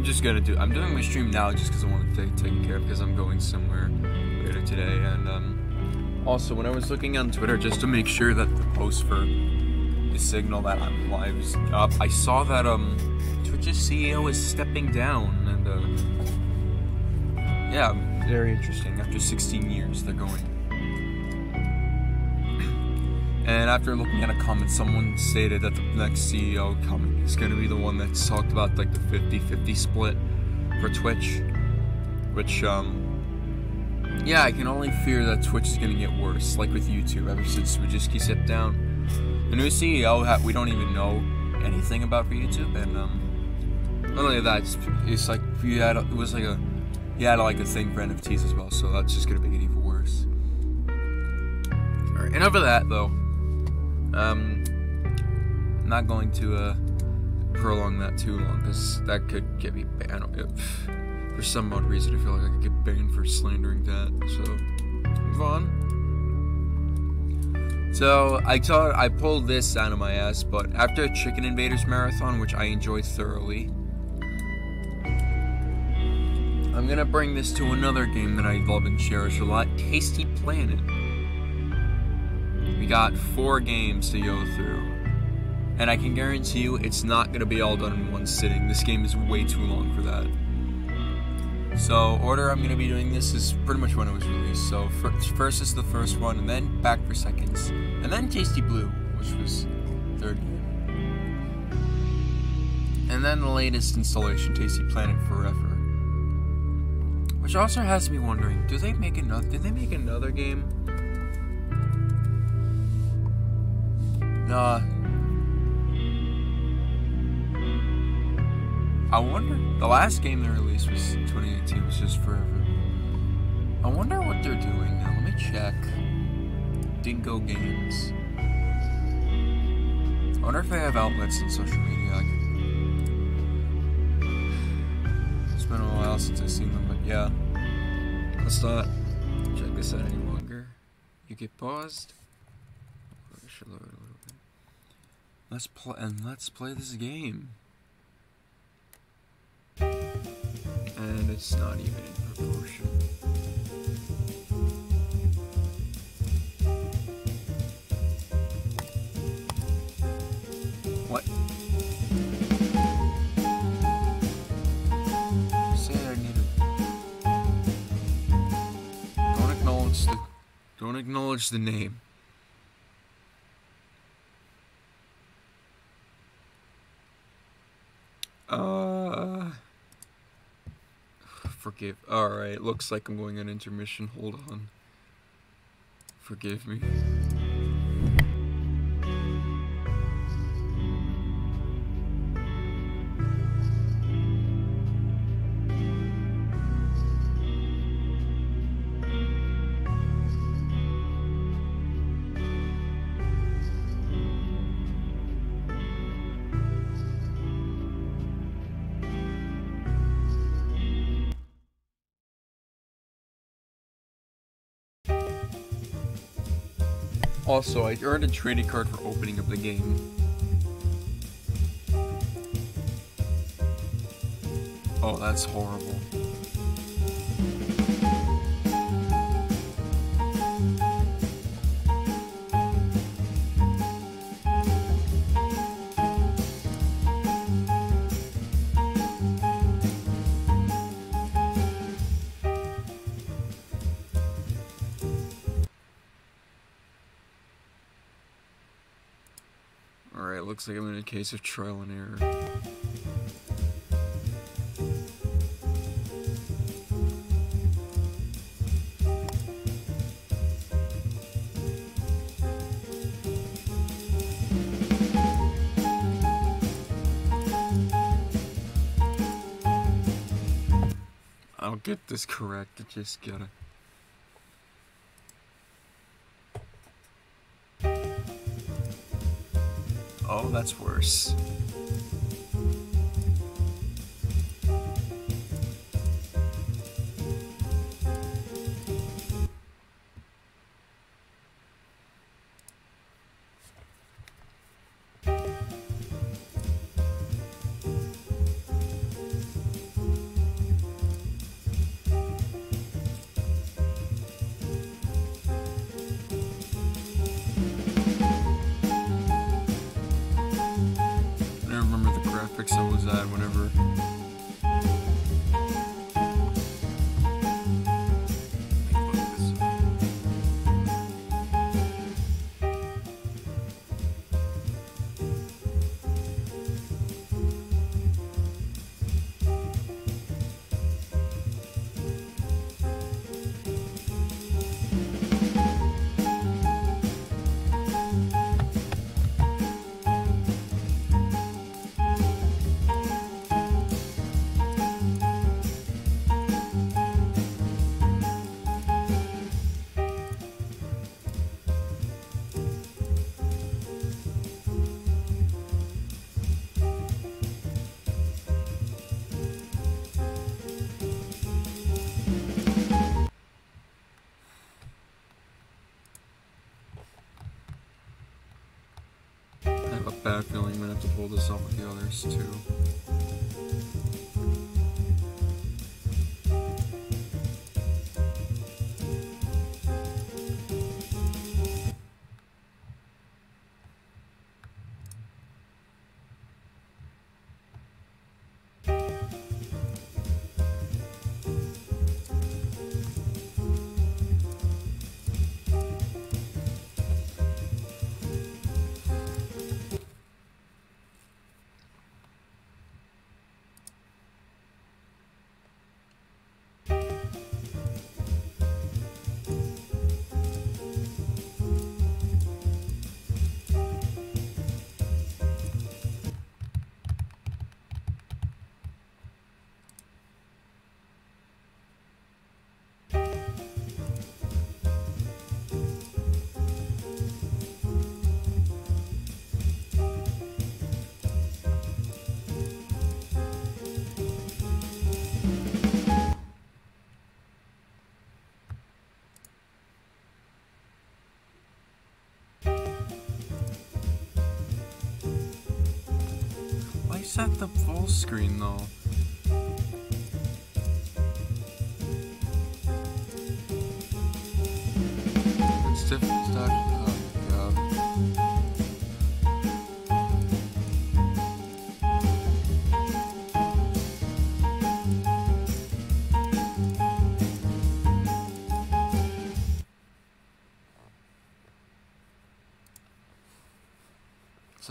I'm just gonna do. I'm doing my stream now just because I want to take taken care of because I'm going somewhere later today. And um, also, when I was looking on Twitter just to make sure that the post for the signal that I'm live is up, I saw that um, Twitch's CEO is stepping down, and uh, yeah, very interesting. After 16 years, they're going. And after looking at a comment, someone stated that the next CEO coming is going to be the one that's talked about like the 50-50 split for Twitch, which um yeah, I can only fear that Twitch is going to get worse, like with YouTube. Ever since Wojcicki stepped down, the new CEO we don't even know anything about for YouTube, and um not only that, it's, it's like you had it was like a he had like a thing for NFTs as well, so that's just going to make it even worse. All right, enough of that though. Um, I'm not going to uh, prolong that too long because that could get me banned. For some odd reason, I feel like I could get banned for slandering that. So, move on. So I thought I pulled this out of my ass, but after a Chicken Invaders marathon, which I enjoyed thoroughly, I'm gonna bring this to another game that I love and cherish a lot, Tasty Planet. We got four games to go through. And I can guarantee you it's not going to be all done in one sitting. This game is way too long for that. So, order I'm going to be doing this is pretty much when it was released. So, first is the first one, and then back for seconds. And then Tasty Blue, which was third game. And then the latest installation, Tasty Planet Forever. Which also has me wondering, do they make another did they make another game? Uh, I wonder. The last game they released was 2018, was just forever. I wonder what they're doing now. Let me check. Dingo Games. I wonder if they have outlets on social media. I It's been a while since I've seen them, but yeah. Let's not check this out any longer. You get paused. Let's play and let's play this game. And it's not even in proportion. What? Say I need it. Don't acknowledge the don't acknowledge the name. Uh, forgive. Alright, looks like I'm going on intermission. Hold on. Forgive me. Also, I earned a trading card for opening up the game. Oh, that's horrible. Looks like I'm in a case of trial and error. I'll get this correct, I just gotta... that's worse.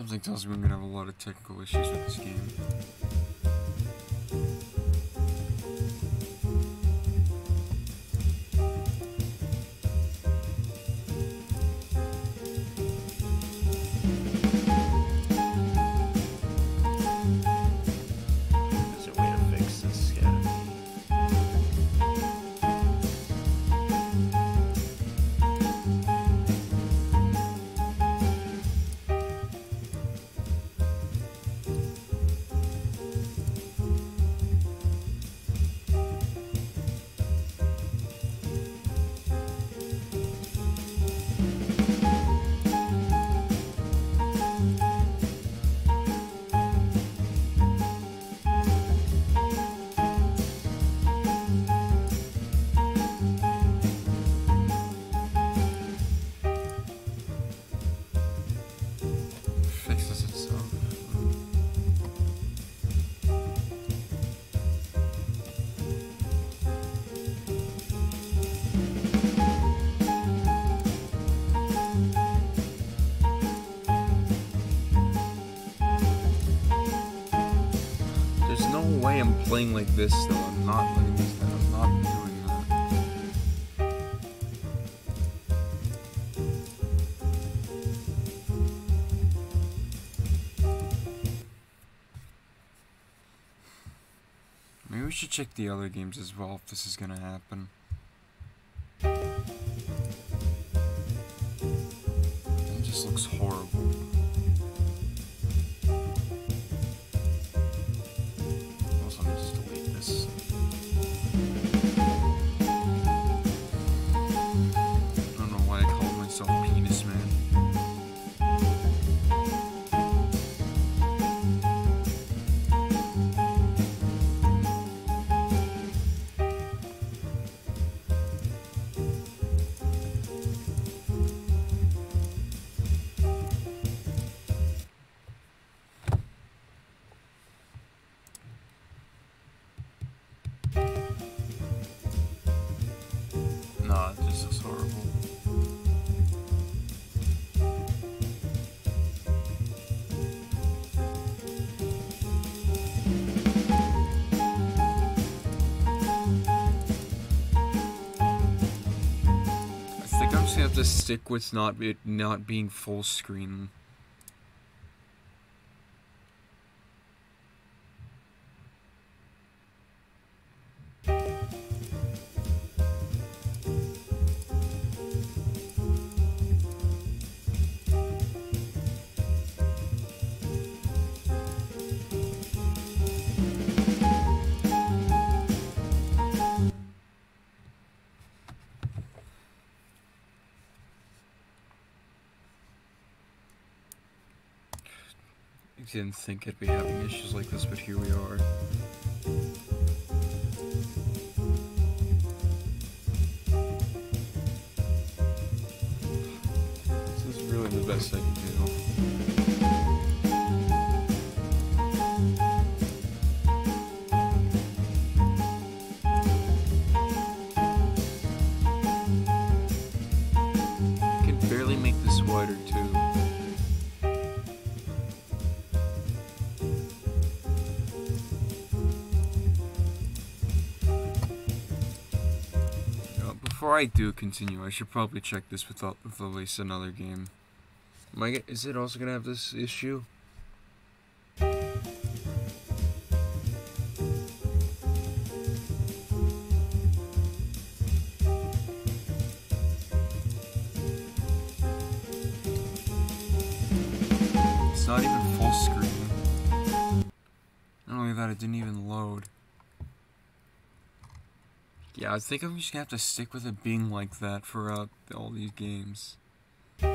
Something tells me I'm gonna have a lot of technical issues with this game. Playing like this though. I'm not playing this. I'm not doing that. Maybe we should check the other games as well if this is gonna happen. Stick with not it not being full screen. Didn't think I'd be having issues like this, but here we are. I do continue, I should probably check this with, al- with at least another game. Am I, is it also gonna have this issue? It's not even full screen. Not only that, it didn't even load. Yeah, I think I'm just gonna have to stick with it being like that for uh, all these games. I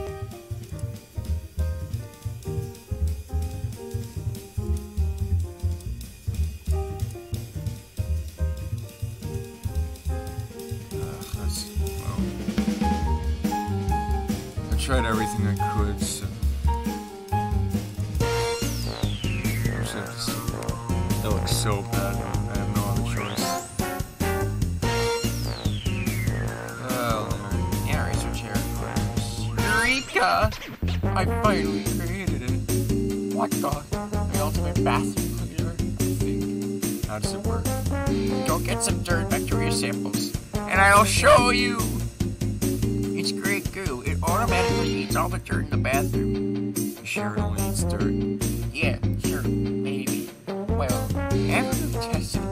tried everything I could, so. That looks so bad. Eureka! I finally created it. What the? The ultimate bathroom cleaner? I think. How does it work? Go get some dirt bacteria samples, and I'll show you. It's great goo. It automatically eats all the dirt in the bathroom. You sure it only eats dirt? Yeah, sure, maybe. Well, after we've tested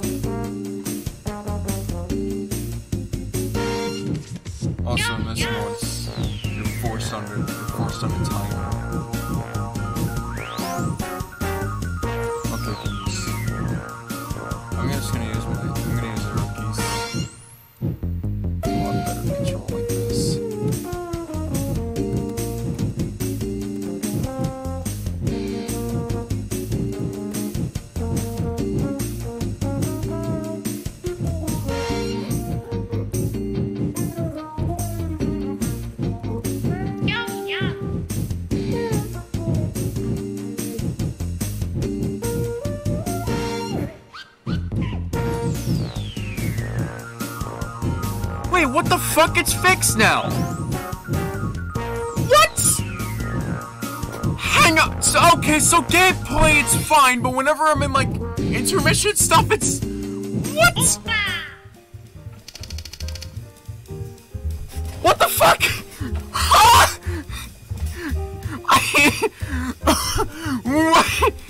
Testament time. Fuck? It's fixed now! What? Hang on. So, okay, so gameplay, it's fine, but whenever I'm in, like, intermission stuff, it's. What? What the fuck? Huh?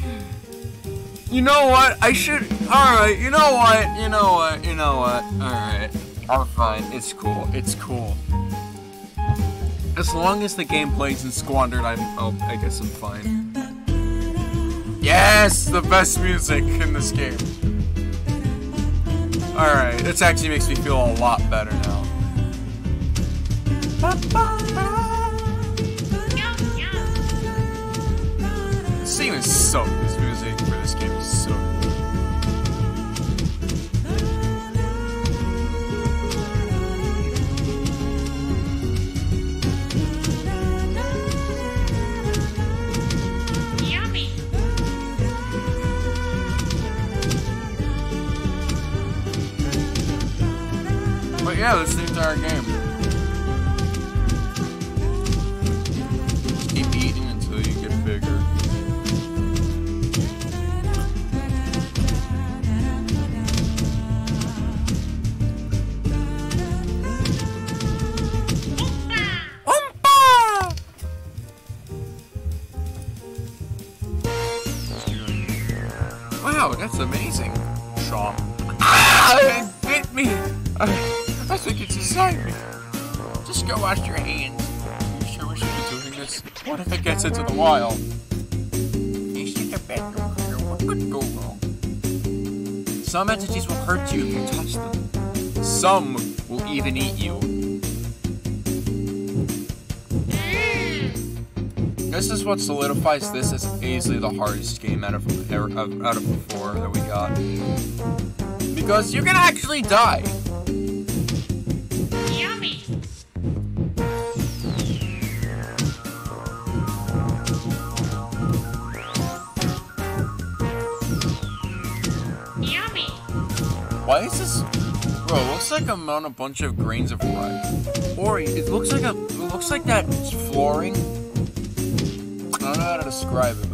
You know what? I should. Alright, you know what? You know what? You know what? I'm fine. It's cool. It's cool. As long as the gameplay isn't squandered, I'm. Oh, I guess I'm fine. Yes! The best music in this game. Alright, this actually makes me feel a lot better now. This theme is so. This music for this game is so entire game. You if you touch them. Some will even eat you. this is what solidifies this as easily the hardest game out of er, out of four that we got. Because you can actually die. Like I'm on a bunch of grains of rice. Or it looks like a. It looks like that flooring. I don't know how to describe it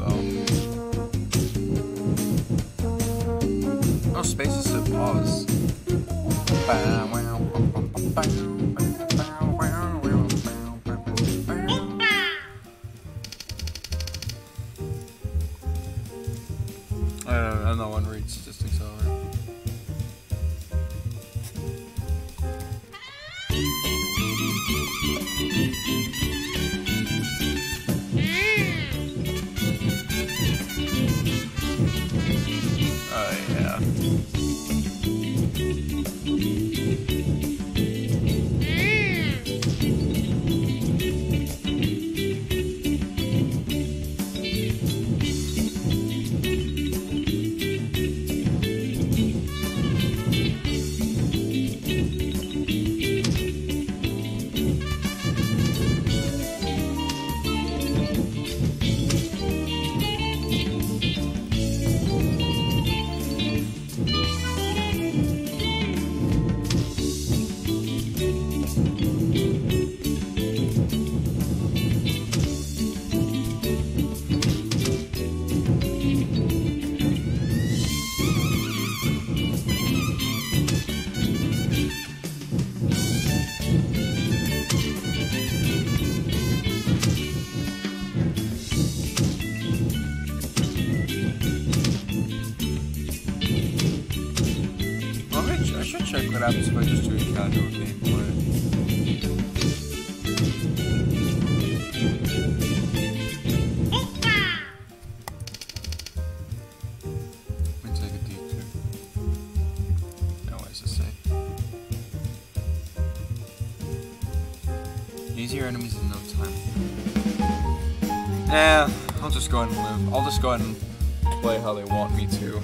just go ahead and play how they want me to.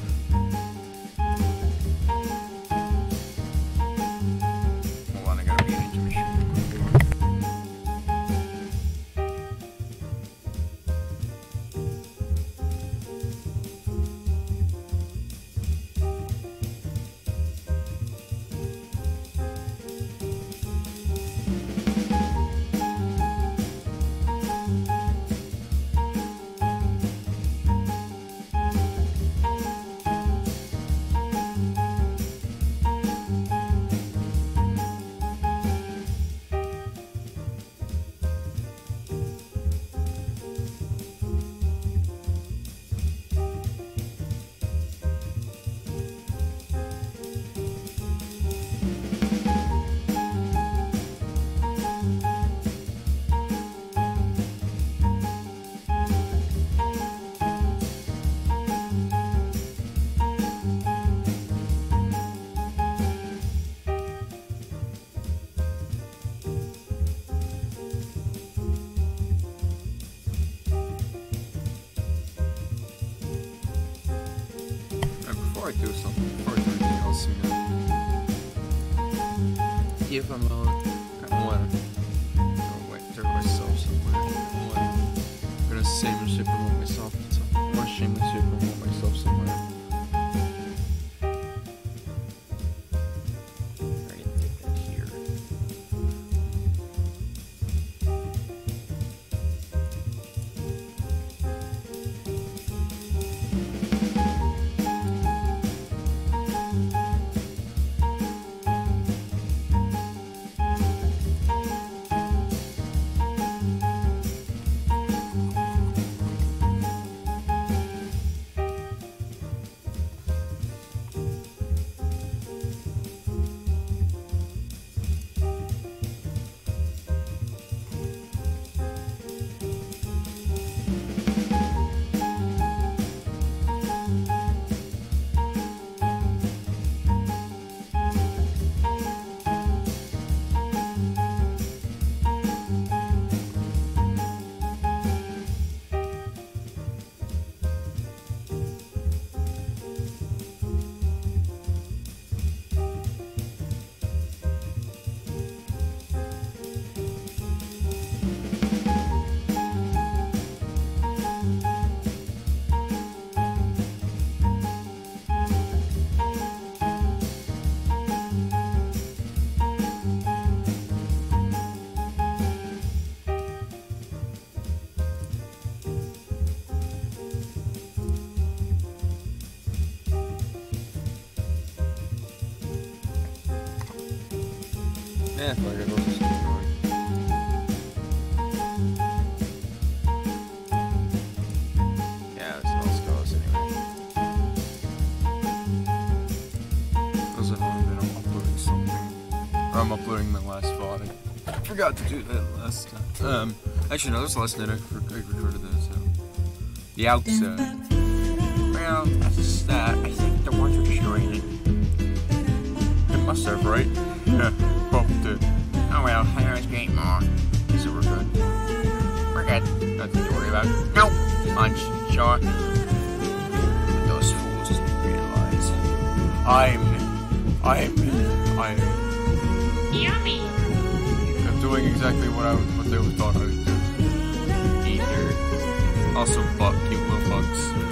Forgot to do that last time. Um, actually, no, this last night I, rec- I recorded that, so. The outside. Well, that's that. I think the water destroyed it. It must have, right? Yeah, probably did. Oh well, I always get more. So we're good. We're good. Nothing to worry about. Nope. Lunch, sure. But those fools didn't realize. I'm. I'm. I'm. Yummy. Doing exactly what I what they were thought I would do. Either. Also, butt cute little bugs.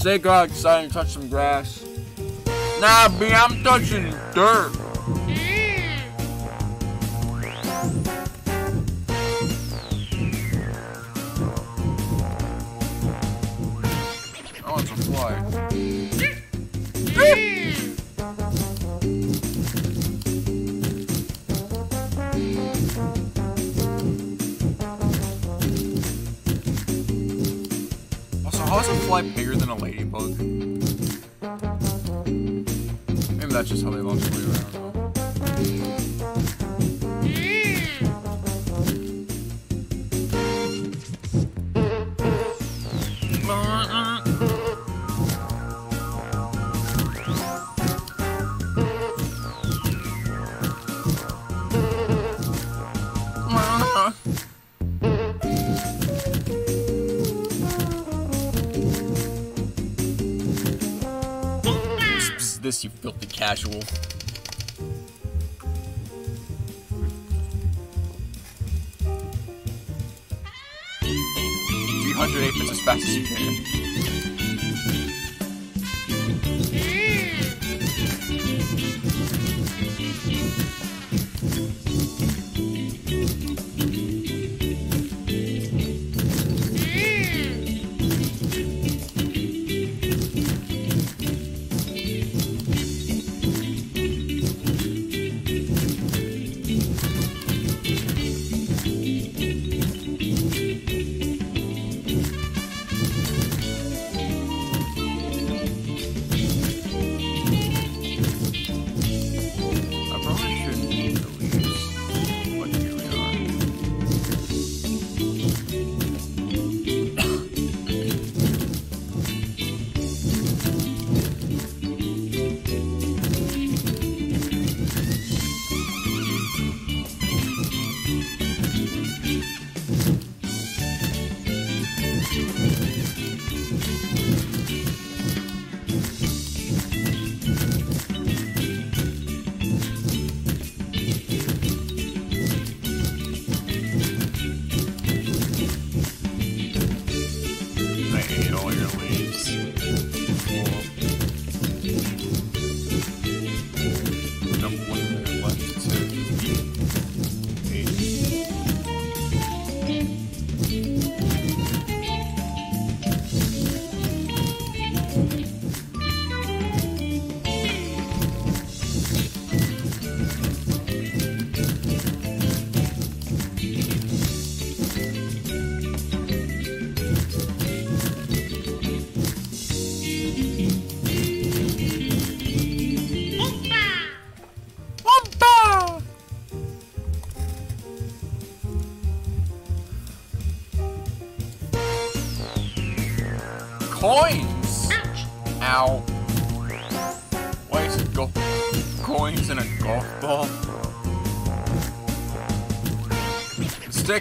Say go outside and touch some grass. Nah, B, I'm touching dirt. Casual.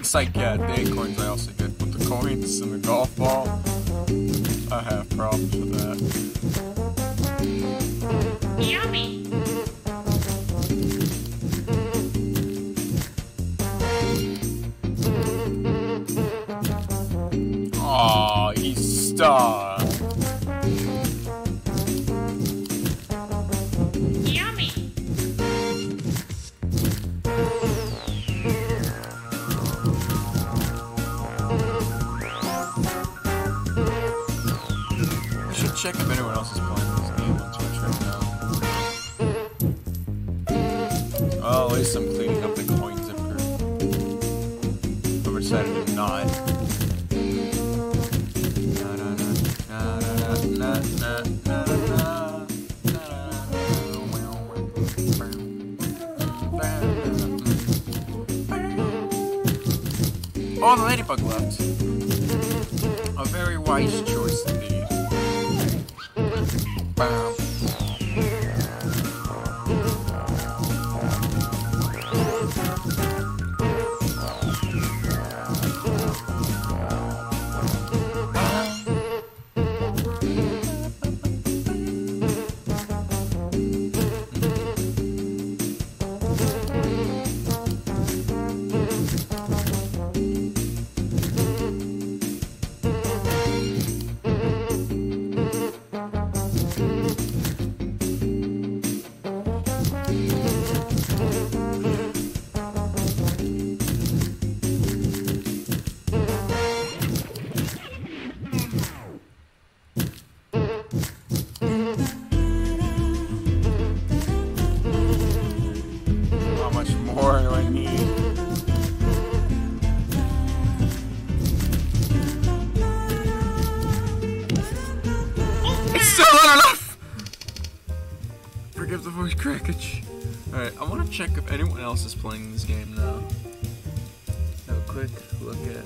it's like, yeah, day coins are also good, but the coins and the golf поговори погоду. Else is playing this game now. Have a quick look at.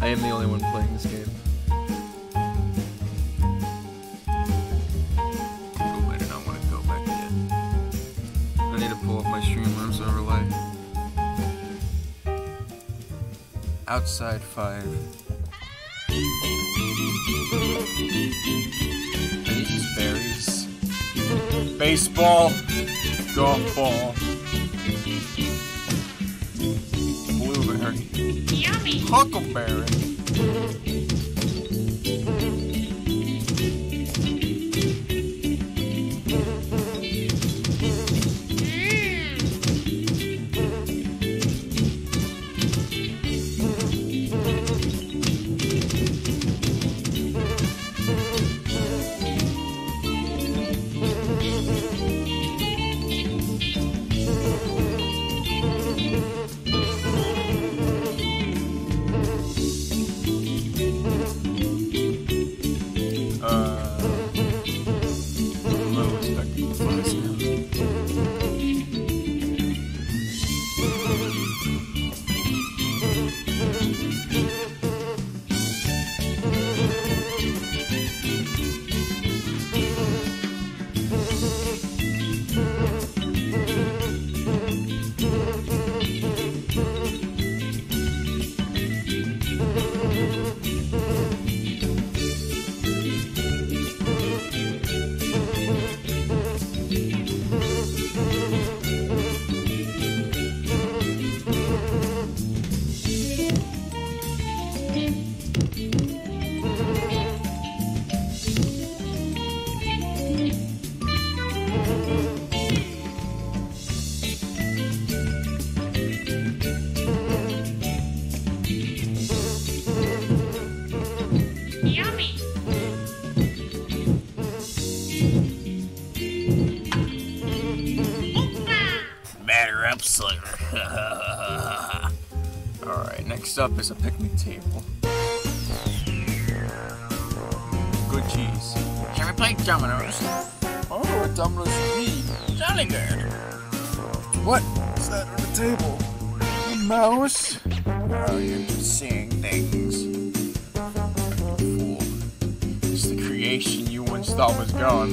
I am the only one playing this game. Oh, I do not want to go back yet. I need to pull up my Streamlabs overlay. Outside 5. Baseball. Golf ball. Blueberry. Yummy! Huckleberry. up is a picnic table. Good cheese. Can we play dominoes? Oh, I wonder dominoes would. Jolly good. What is that on the table? A mouse? Oh, you're seeing things. Fool. It's the creation you once thought was gone.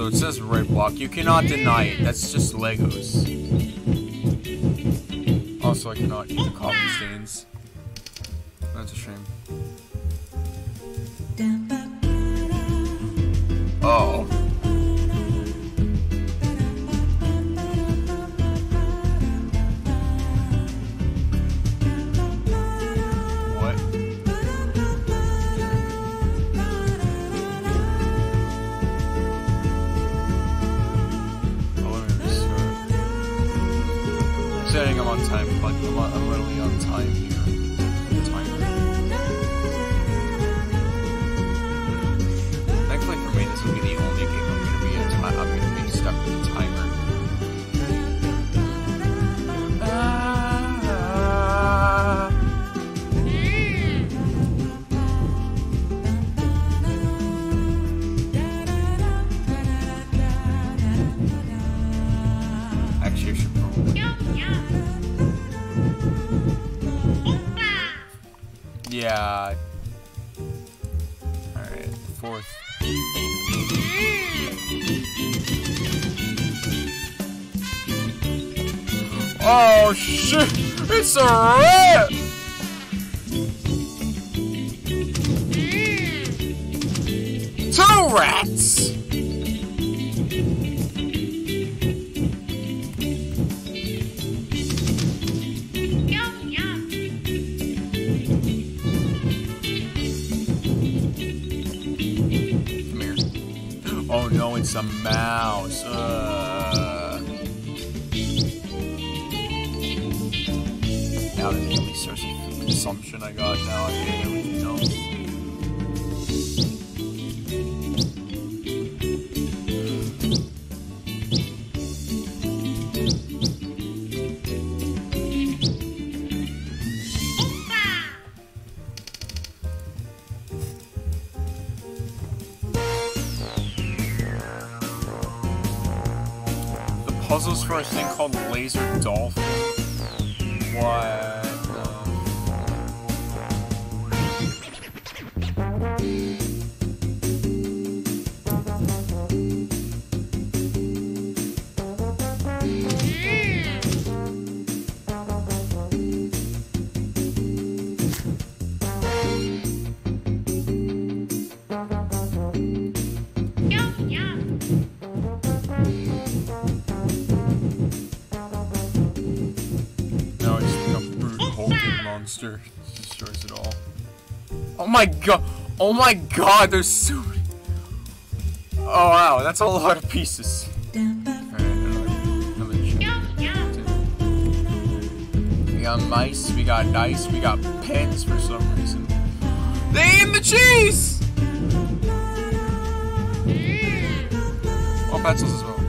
so it says red block. You cannot deny it. That's just Legos. Also, I cannot eat the coffee stains. It's a laser dolphin. monster destroys it all. Oh my god! Oh my god, there's so many! Oh wow, that's a lot of pieces. We got mice, we got dice, we got pens for some reason. They in the cheese! Oh, pencils as well.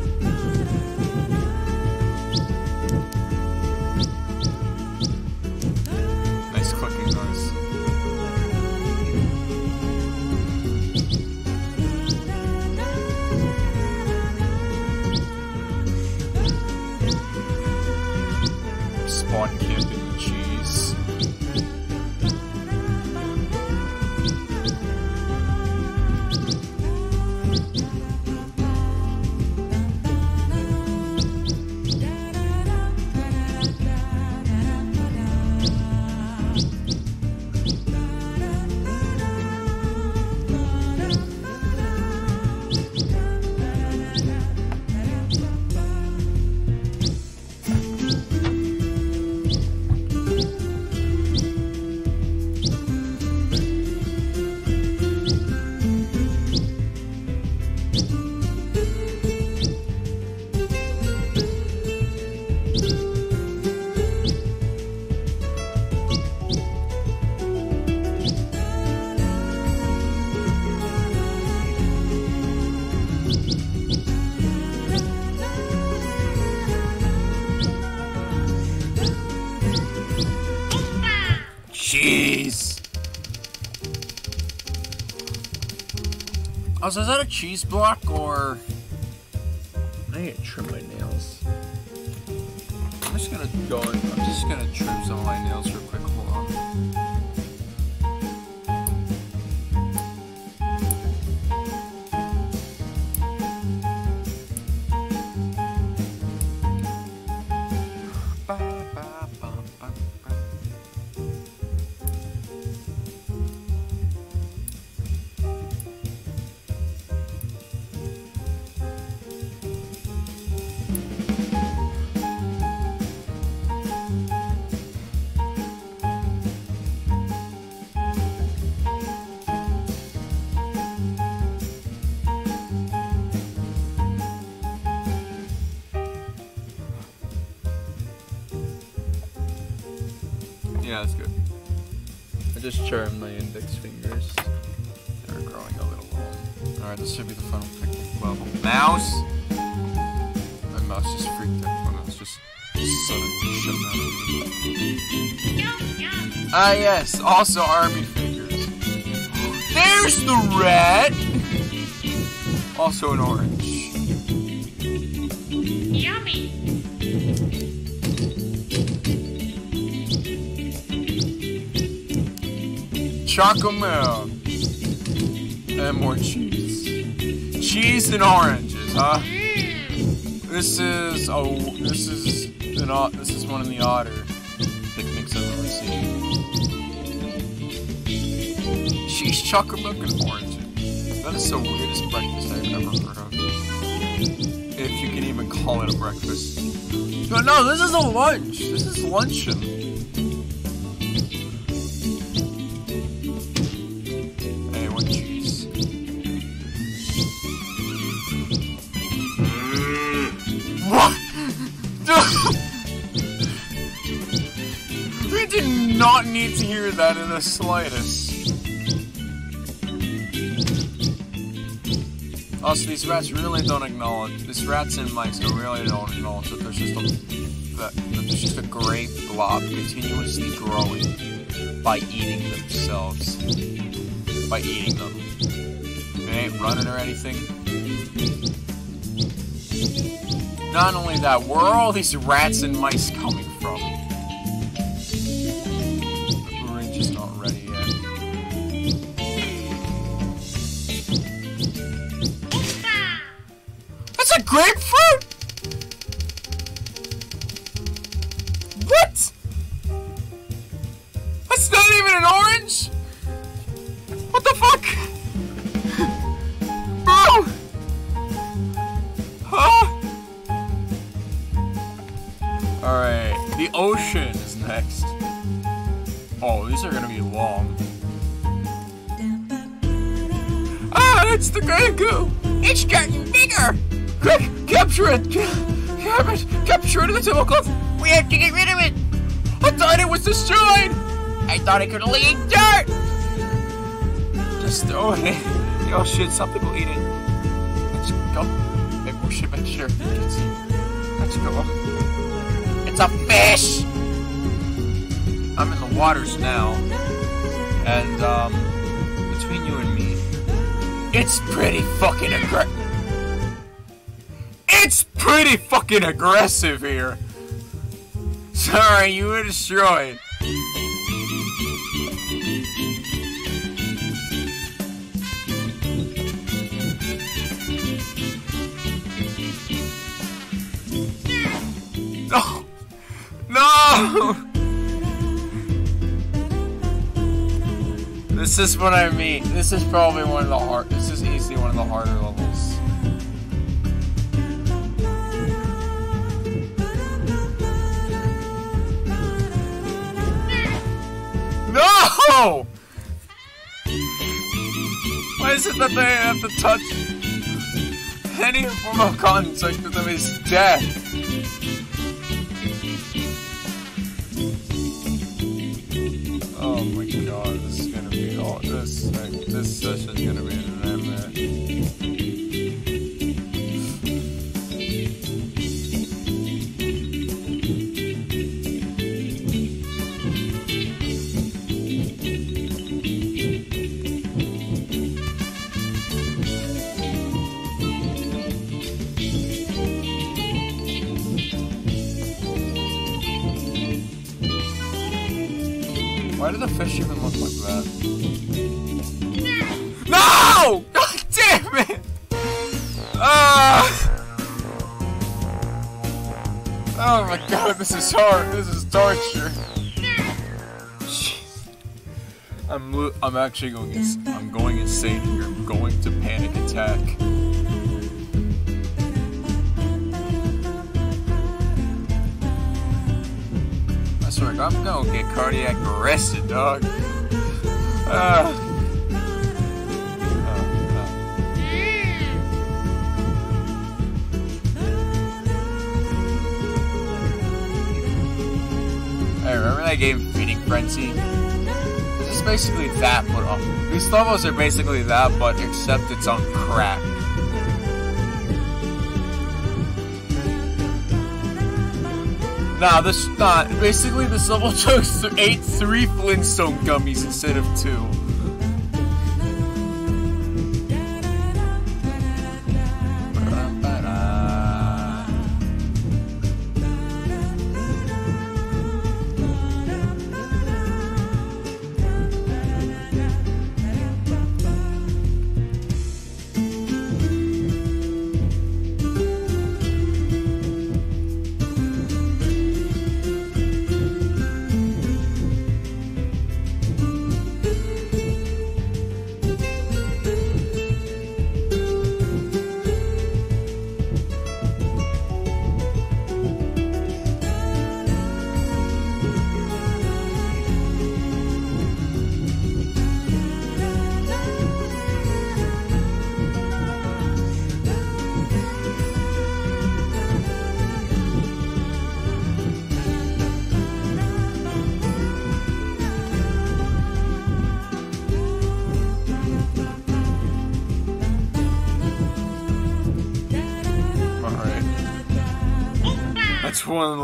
Oh, is that a cheese block or... I need to trim my nails. I'm just gonna go I'm just gonna trim some of my nails yes, also army figures. There's the rat! Also an orange. Yummy. Chocomel. And more cheese. Cheese and oranges, huh? Mmm. This is oh, this is an this is one of the odder chocolate milk, and oranges. That is the weirdest breakfast I've ever heard of. If you can even call it a breakfast. But no, this is a lunch. This is luncheon. Hey, one. What? we did not need to hear that in the slightest. These rats really don't acknowledge. These rats and mice really don't acknowledge that there's just a that, there's just a gray blob continuously growing by eating themselves. By eating them. They ain't running or anything. Not only that, where are all these rats and mice thought it could eat dirt! Just throw it in. Oh shit, something will eat it. Let's go. Maybe we should make sure it gets Let's go. It's a fish! I'm in the waters now. And, um, between you and me, it's pretty fucking aggressive. It's pretty fucking aggressive here. Sorry, you were destroyed. This is what I mean. This is probably one of the hard. This is easily one of the harder levels. No! Why is it that they have to touch any form of contact with them is death? All this this session's gonna be an nightmare. Why do the fish even look like that? No! God damn it! Ah! Oh my god, this is hard. This is torture. I'm I'm actually going. I'm going insane here. I'm going to panic attack. I swear, I'm gonna get cardiac arrested, dog. Ah. Game Feeding Frenzy? This is basically that, but on. These levels are basically that, but except it's on crack. Nah, this not. Basically, this level took eight three Flintstone gummies instead of two.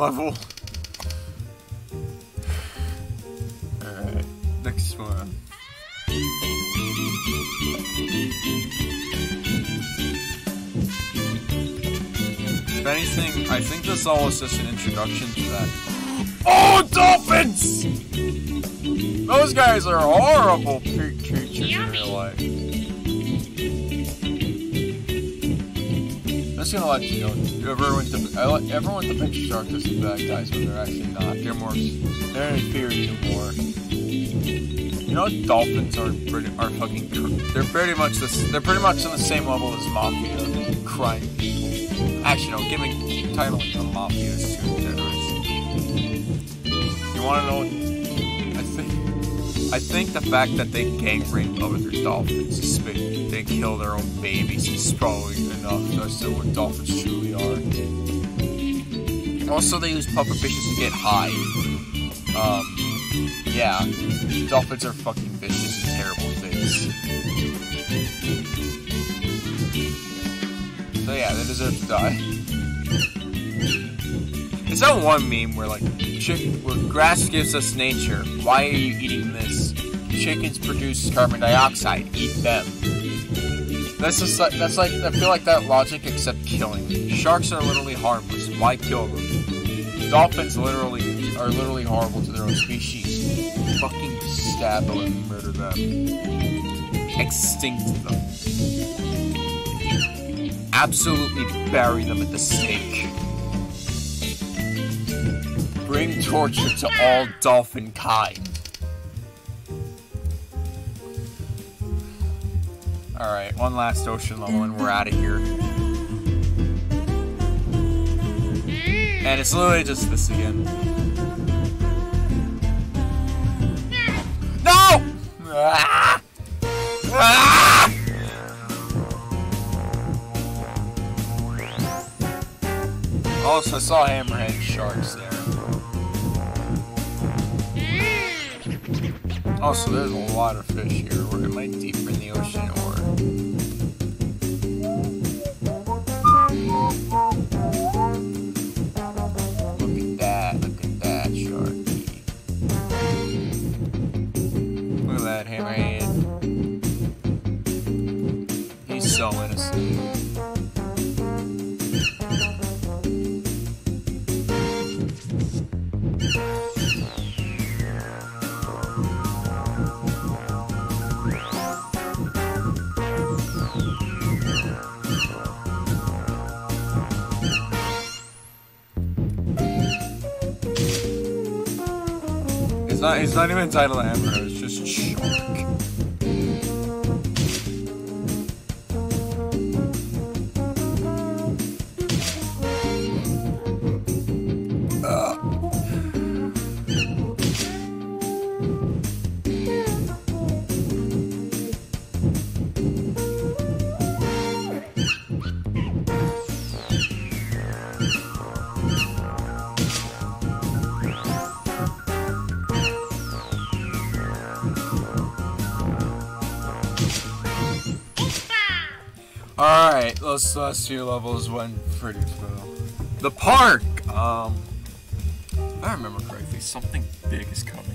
Level. Alright, next one. If anything, I think this all is just an introduction to that. Oh, dolphins! Those guys are horrible Gonna you know, everyone the, let, everyone with the picture shark is the bad guys when they're actually not. They're more, they're inferior more. You know, dolphins are pretty, are fucking, they're pretty much this, they're pretty much on the same level as mafia, crime people. Actually, no, Give me giving, titling them mafia is too generous. You wanna know, I think, I think the fact that they gang rape other dolphins, they kill their own babies, is probably enough as to what dolphins truly are. Also, they use puffer fishes to get high. Um, yeah, dolphins are fucking vicious and terrible things. So yeah, they deserve to die. It's that one meme where like, chick, where grass gives us nature. Why are you eating this? Chickens produce carbon dioxide. Eat them. That's just like that's like I feel like that logic except killing. Sharks are literally harmless. Why kill them? Dolphins literally are literally horrible to their own species. Fucking stab them and murder them. Extinct them. Absolutely bury them at the stake. Bring torture to all dolphin kind. Alright, one last ocean level and we're out of here. And it's literally just this again. No! Ah! Ah! Also, I saw hammerhead sharks there. Also, there's a lot of fish here. We're am I deeper in the ocean or? It's not. Even entitled to last few levels went pretty well. The park. Um, if I remember correctly, something big is coming.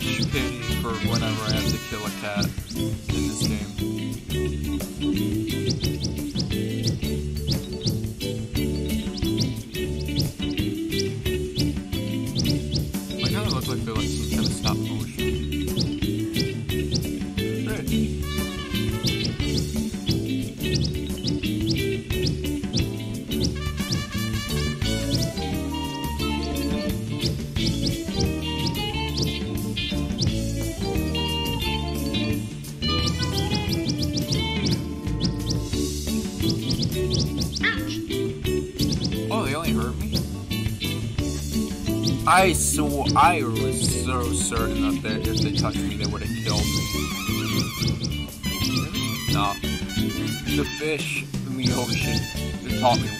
Such pity for whenever I I was so certain that they, if they touched me, they would have killed me. No. The fish in the ocean taught me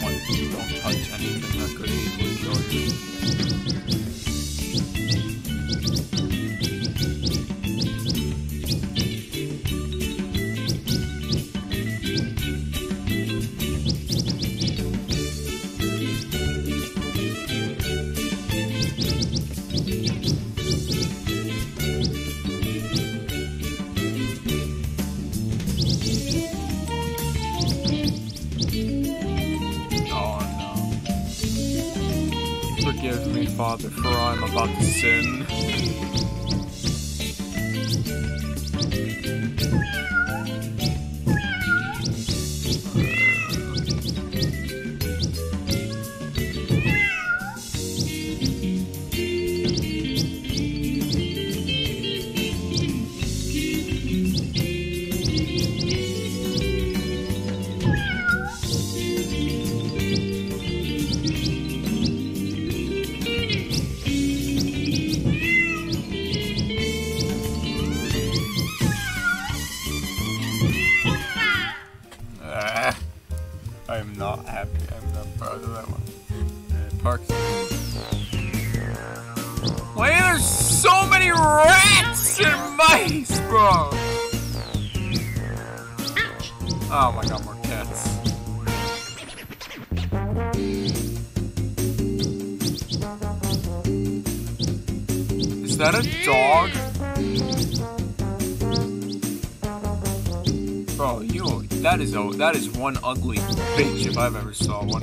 one ugly bitch if I've ever saw one.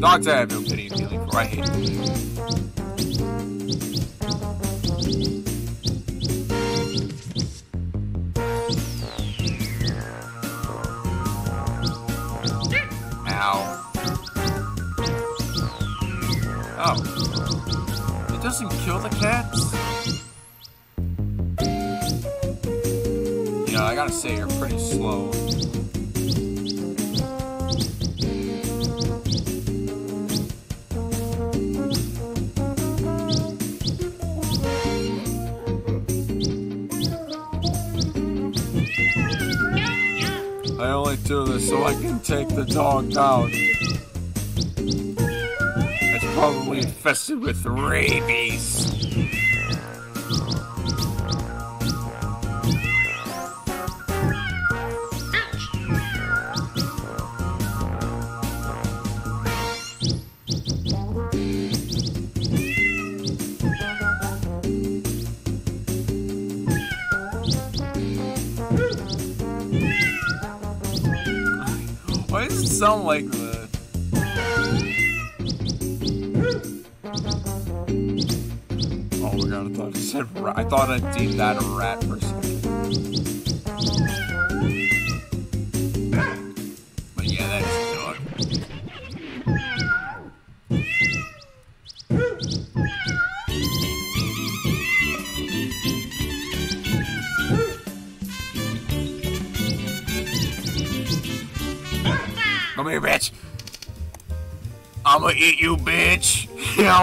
Dogs everywhere. dogged out. It's probably infested with rabies.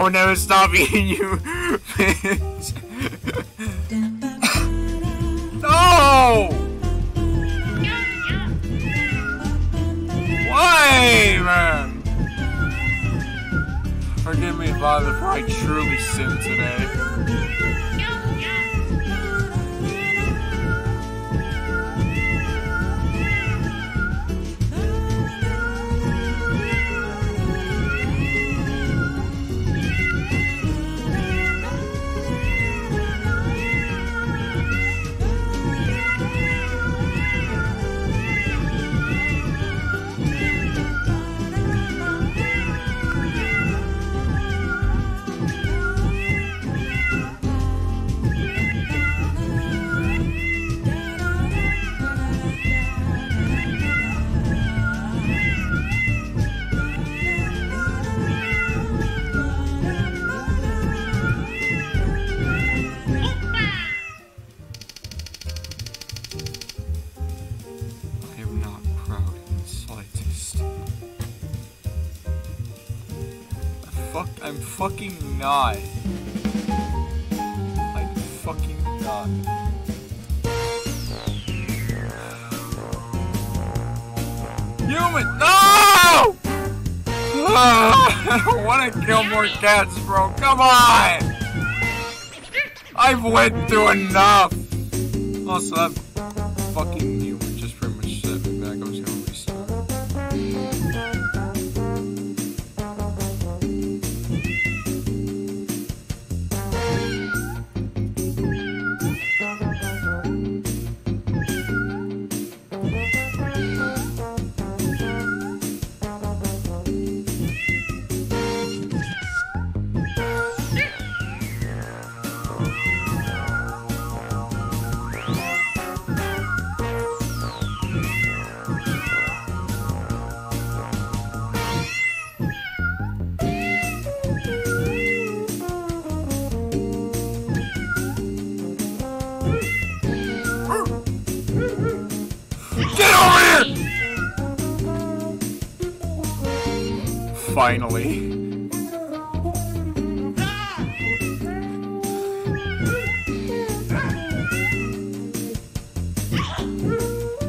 no, stop eating you. chance, bro. Come on! I've went through enough! Also, that Finally.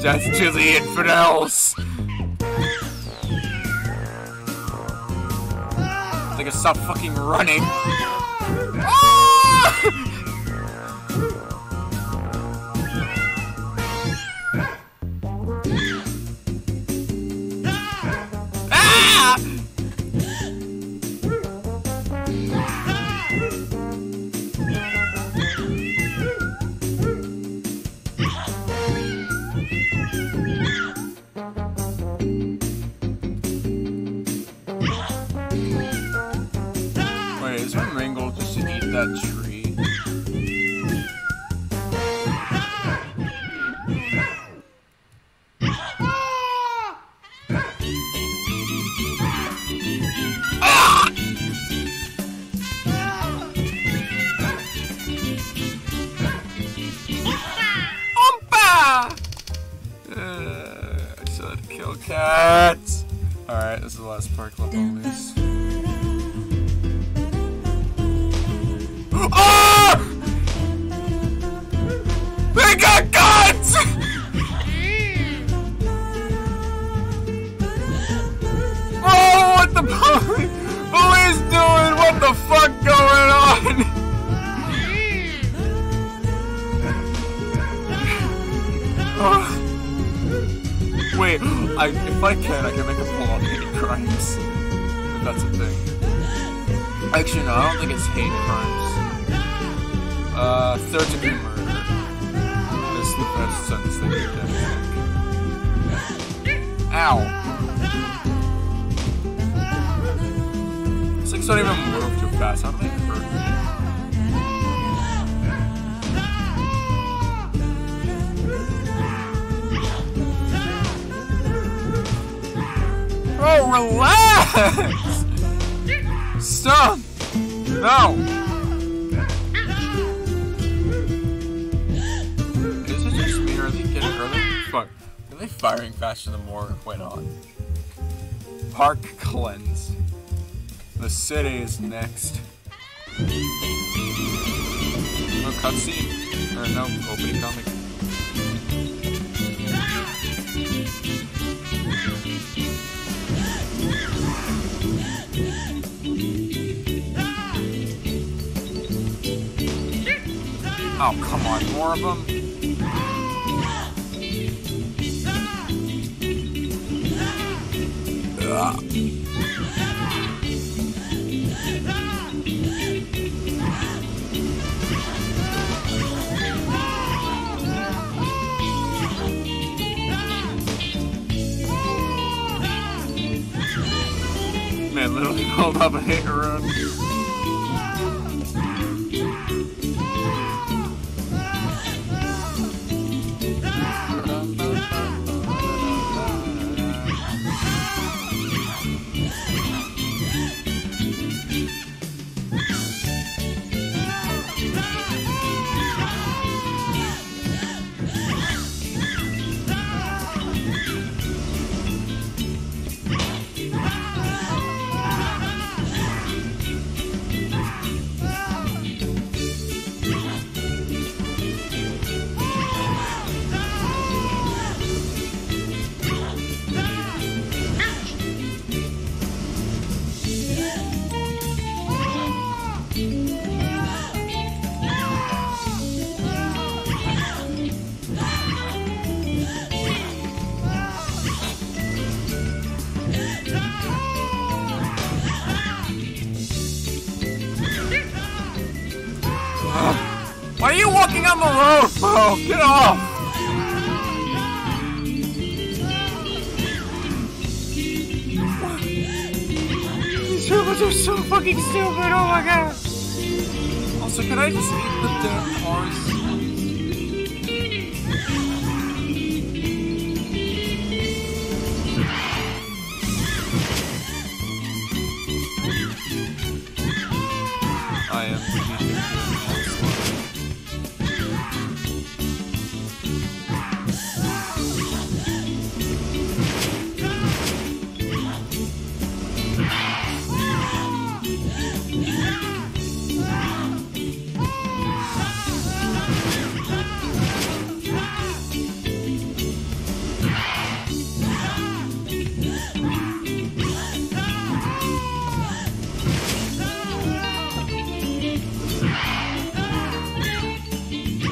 Death to the infidels! They can stop fucking running! City is next. Uh, no cutscene. Or no opening comic. Oh, come on, more of them?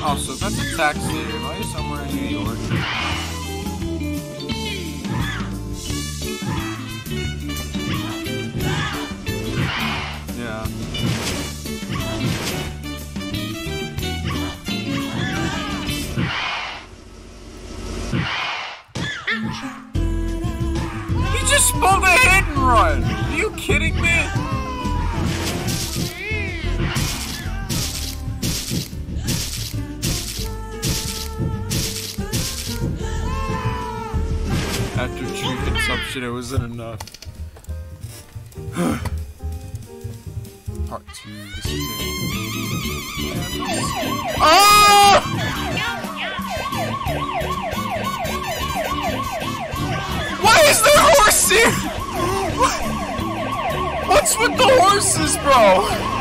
Oh, also, that's a taxi. Am I somewhere in New York? Yeah. He just pulled a hit and run! Are you kidding me? After true consumption, it wasn't enough. Part two, this is it. Oh! Why is there a horse here? What's with the horses, bro?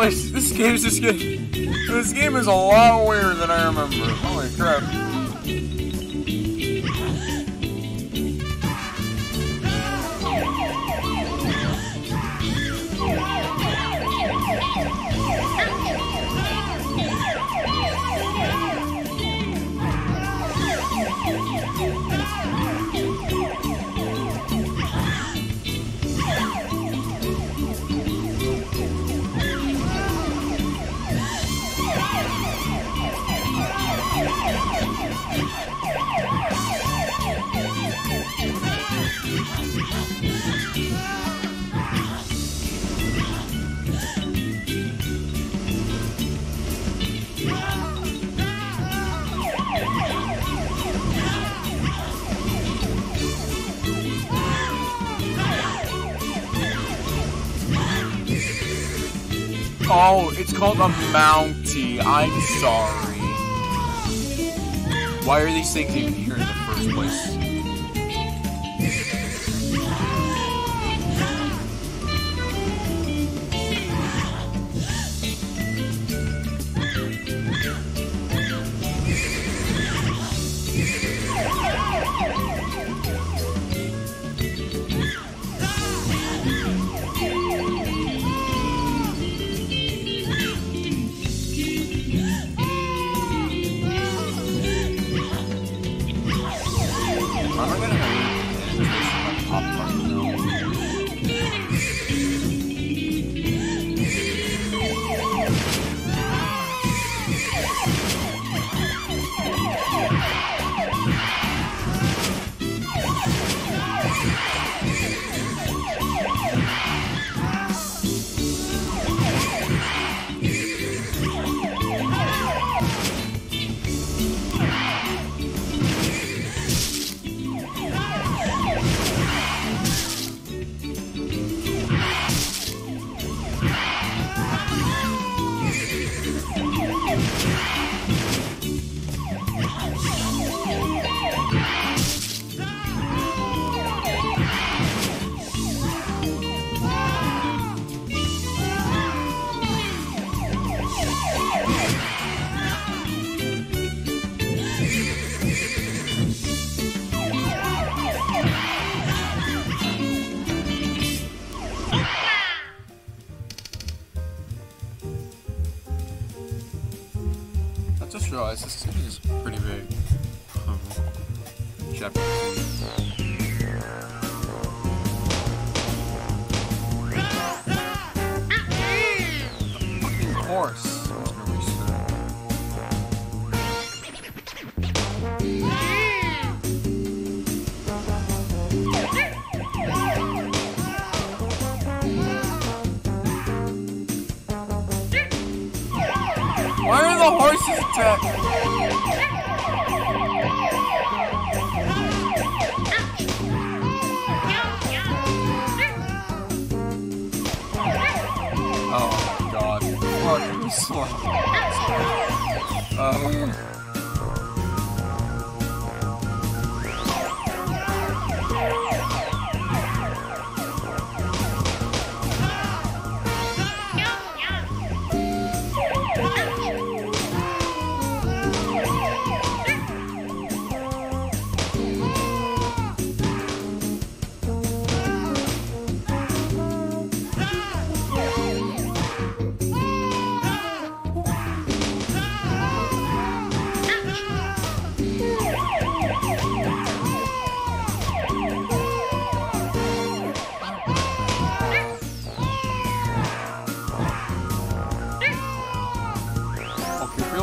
Place, this game is just getting. This game is a lot weirder than I remember. Holy crap. Oh, it's called a Mountie. I'm sorry. Why are these things even here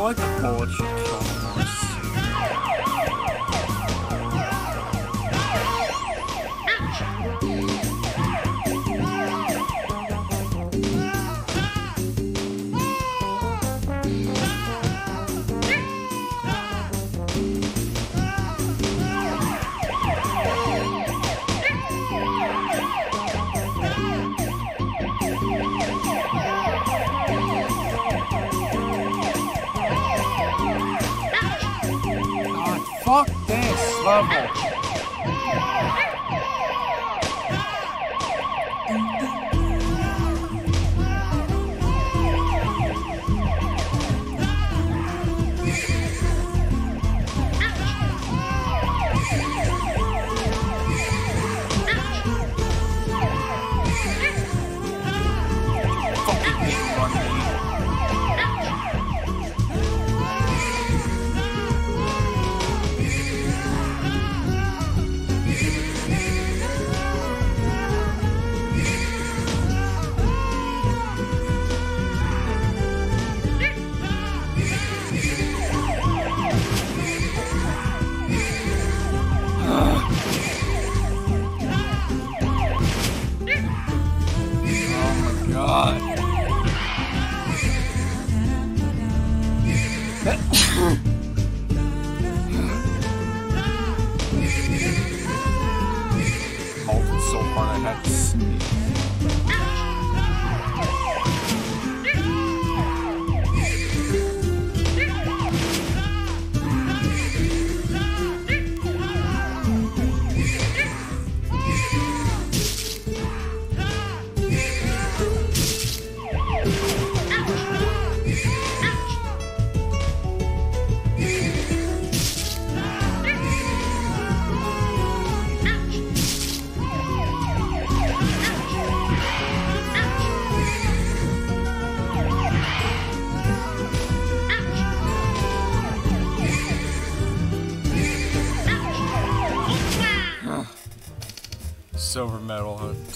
like the bullshit. level.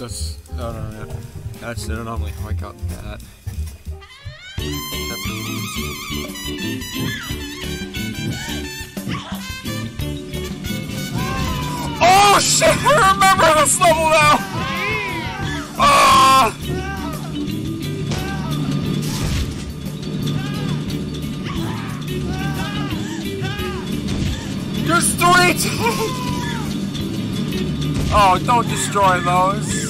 that's, oh no, no, that's an anomaly. I got that. Oh shit! I remember this level now! Ah! Oh. Oh, don't destroy those!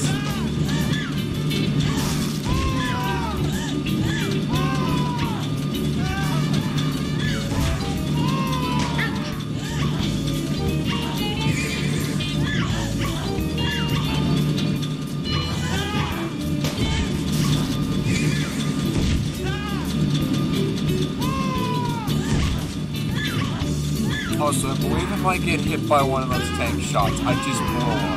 I get hit by one of those tank shots, I just roll.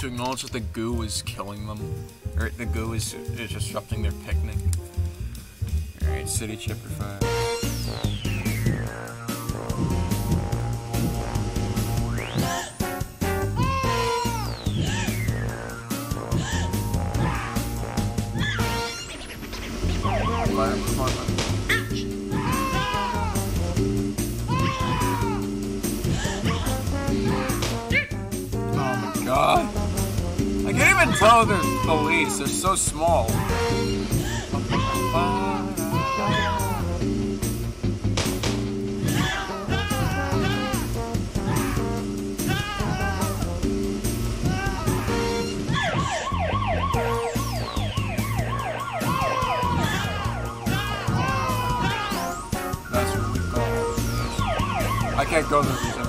to acknowledge that the goo is killing them. Or the goo is, is disrupting their picnic. Alright, City Chipper. even tell there's police. They're so small. I can't go there.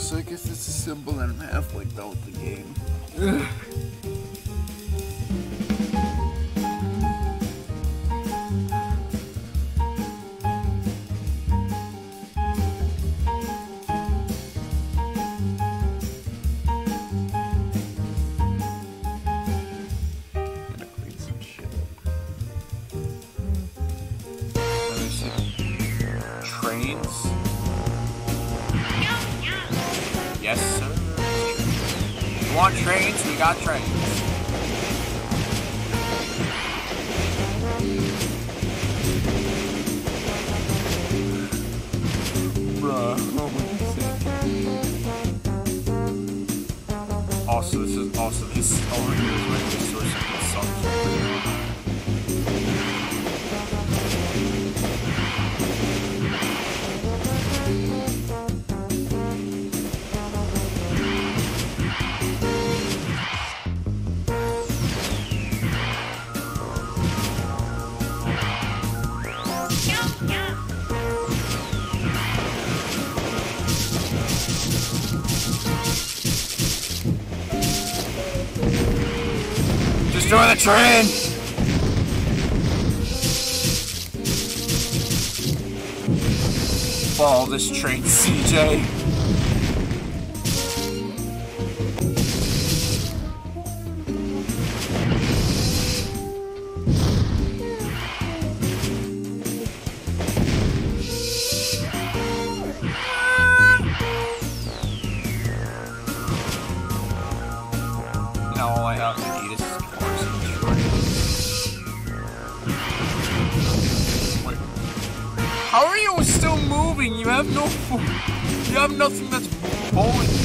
circus it's a symbol and a half got trained. train! Follow this train, CJ. have nothing that's bowling.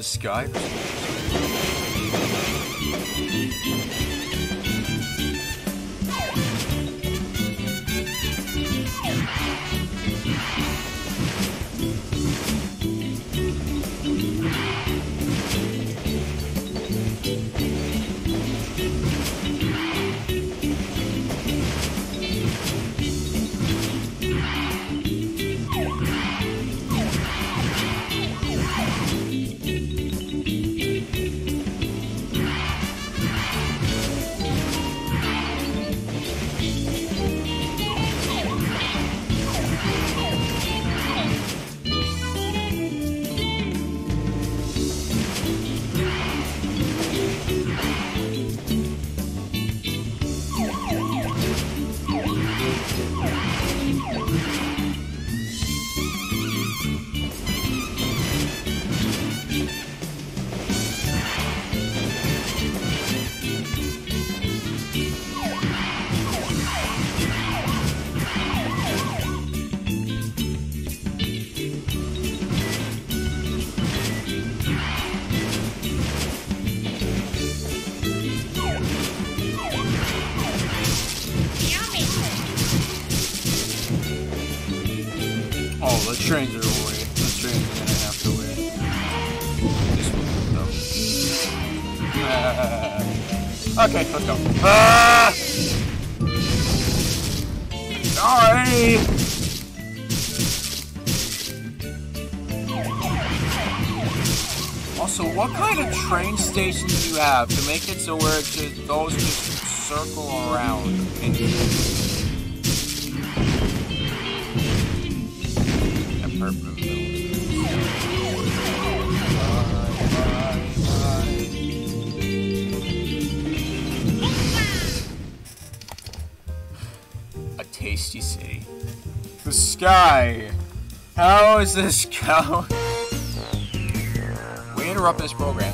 the sky. stations you have to make it so where it just, those just circle around and that purple A tasty city. The sky. How is this going? We interrupt this program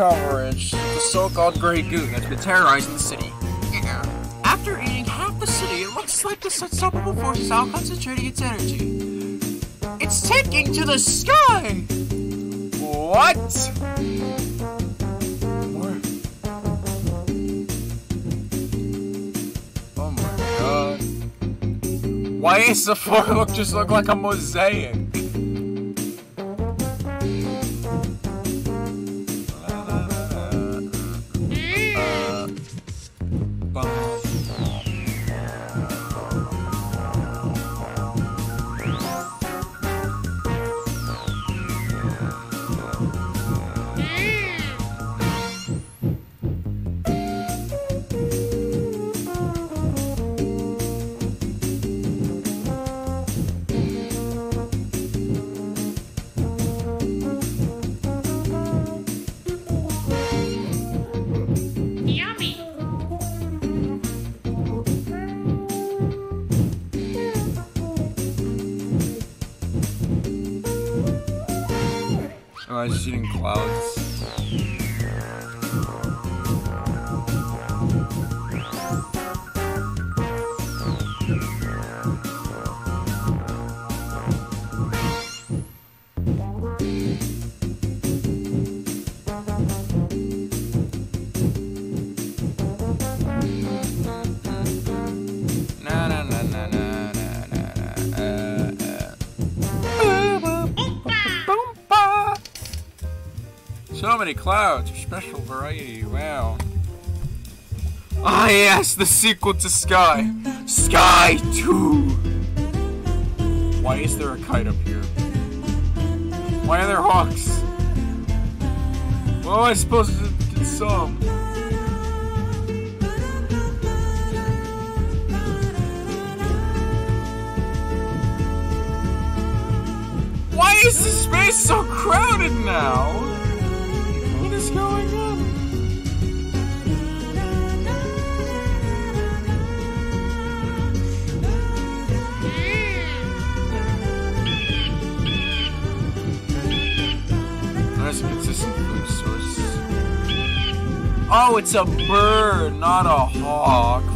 coverage of the so-called Grey Goo that's been terrorizing the city. Yeah. After eating half the city, it looks like this unstoppable force is now concentrating its energy. It's taking to the sky! What? Oh my god. Why does the floor look just look like a mosaic? I Clouds, special variety, wow. Ah yes, the sequel to Sky. Sky 2! Why is there a kite up here? Why are there hawks? What am I supposed to get some? Why is the space so crowded now? Oh, it's a bird, not a hawk.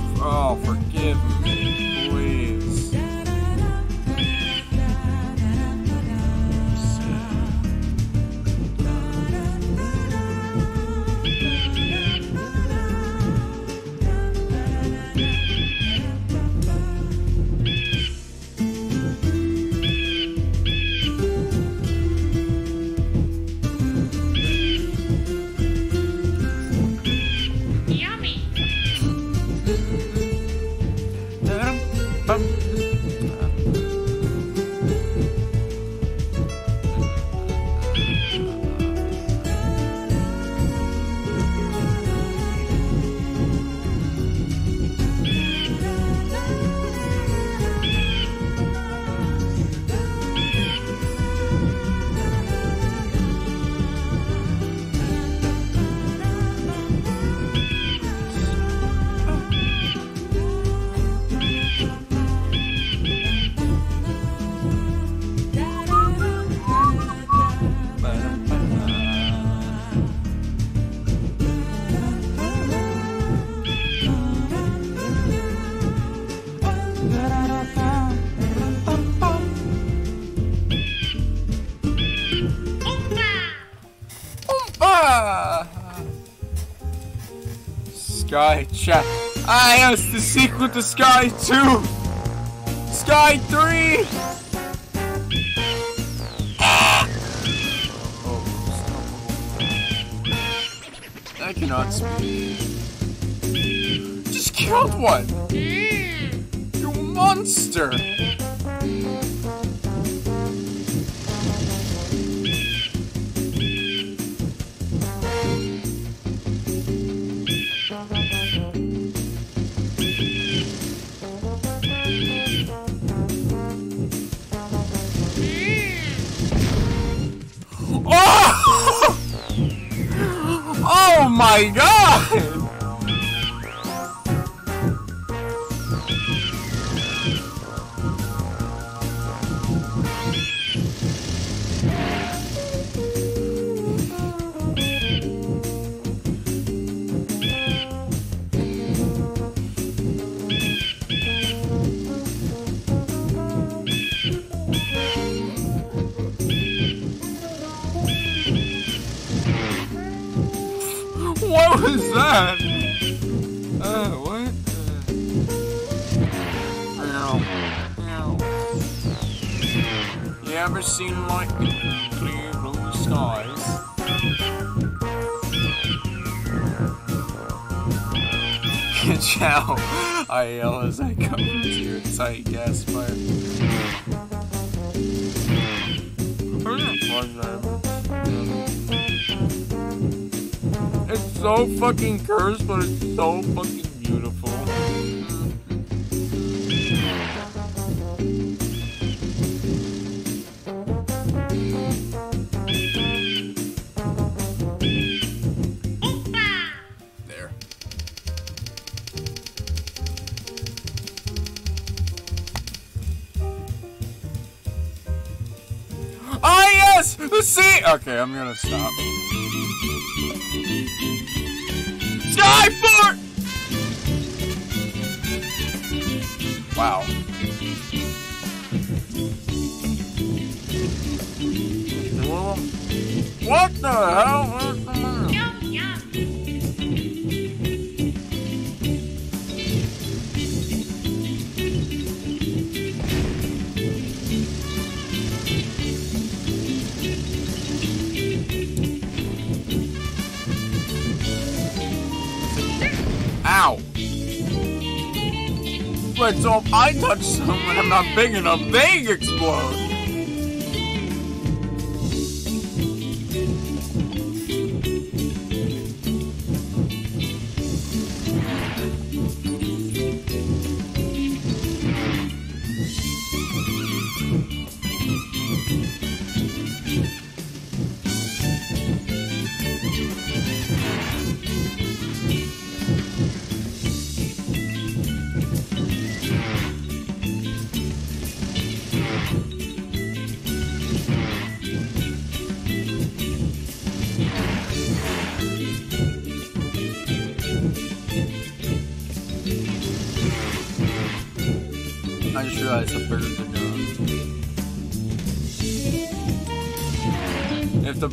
Sky chat. Ah, the sequel to Sky 2! Sky 3! Gas fire. It's so fucking cursed, but it's so fucking sea! Okay, I'm gonna stop. Sky fort! Wow. What the hell? So if I touch someone I'm not big enough, they explode!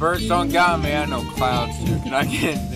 Birds don't got me, I know clouds do. Can I get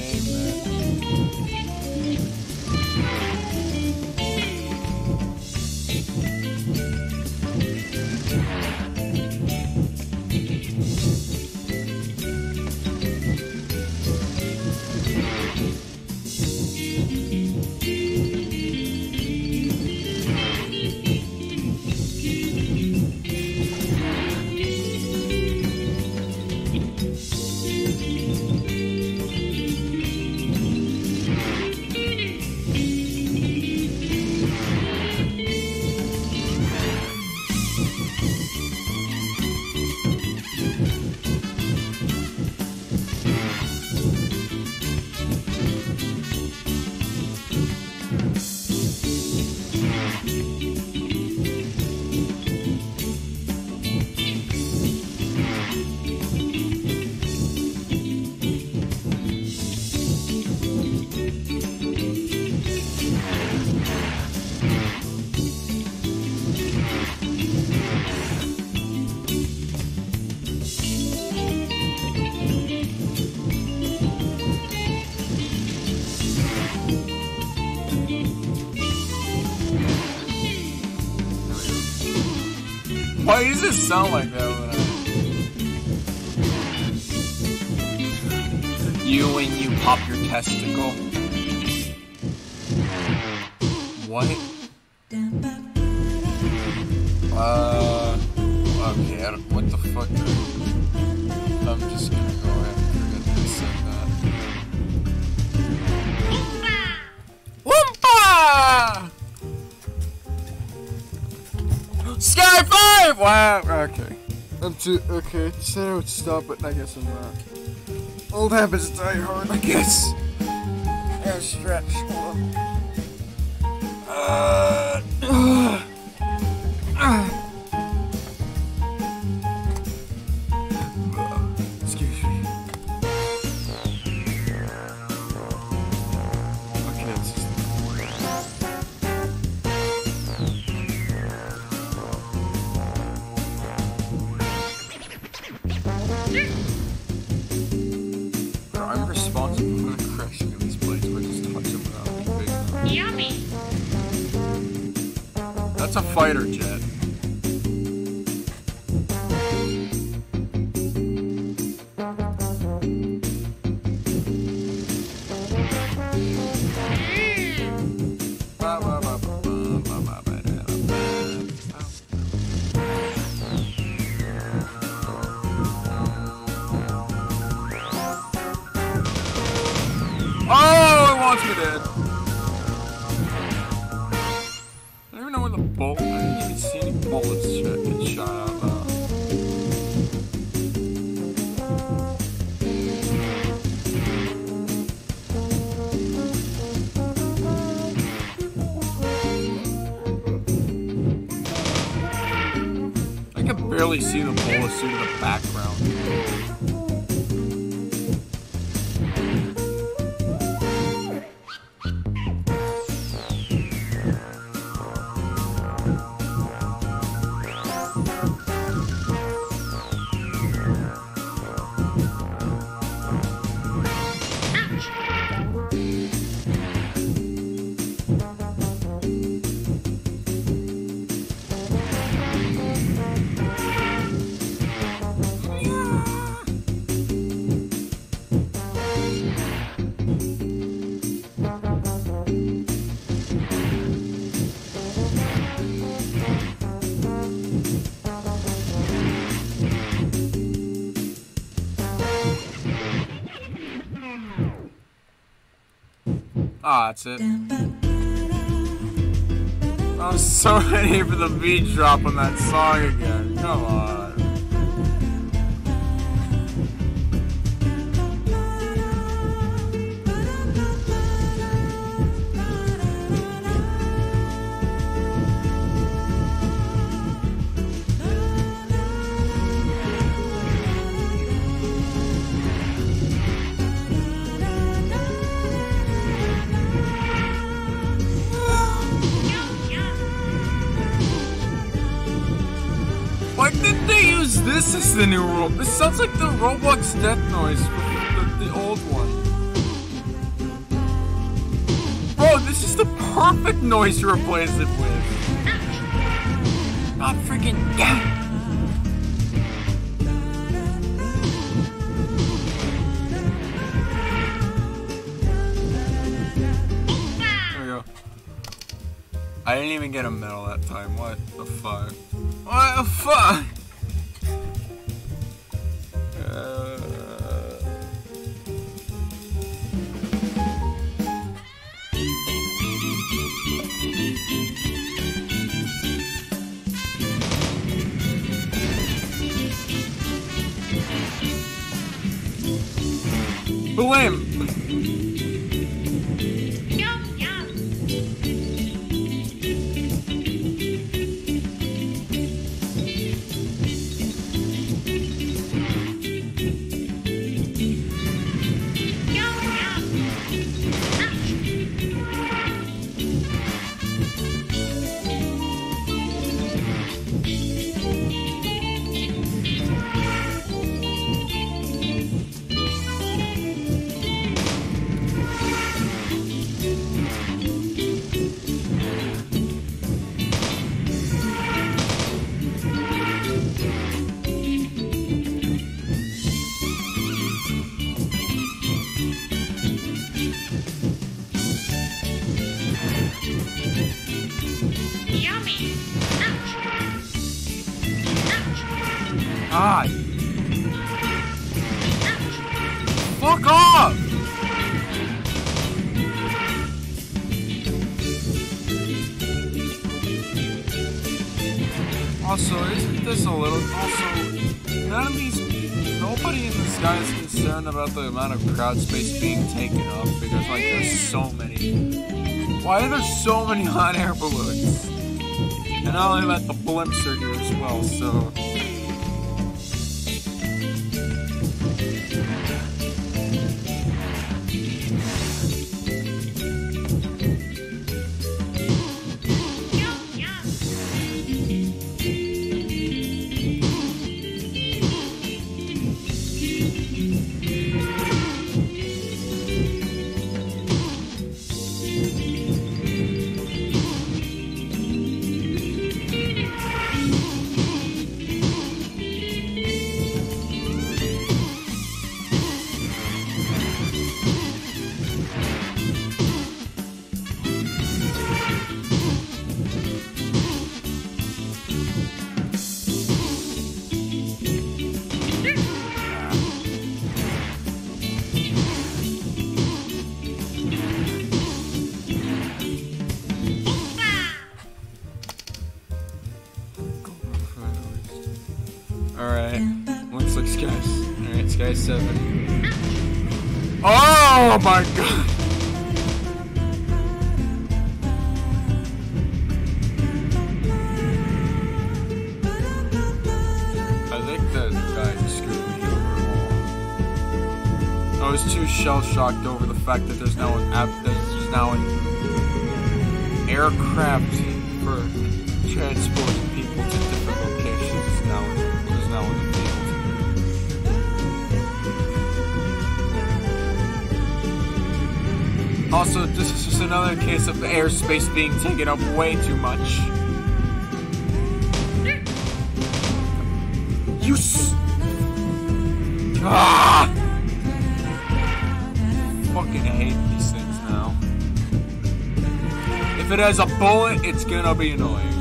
like Too, okay, said I would stop, but I guess I'm not. Old habits die hard, I guess. Yeah, stretch. Barely see the bullets due to the background. It. I'm so ready for the beat drop on that song again. Come on. Roblox death noise the, the old one. Bro, this is the perfect noise to replace it with. Not freaking yeah. I didn't even get a medal that time. What the fuck? What the fuck? Space shocked over the fact that there's now an app there's now an aircraft for transporting people to different locations now is now in the field. Also, this is just another case of airspace being taken up way too much. You s- Ah! Fucking hate these things now. If it has a bullet, it's gonna be annoying.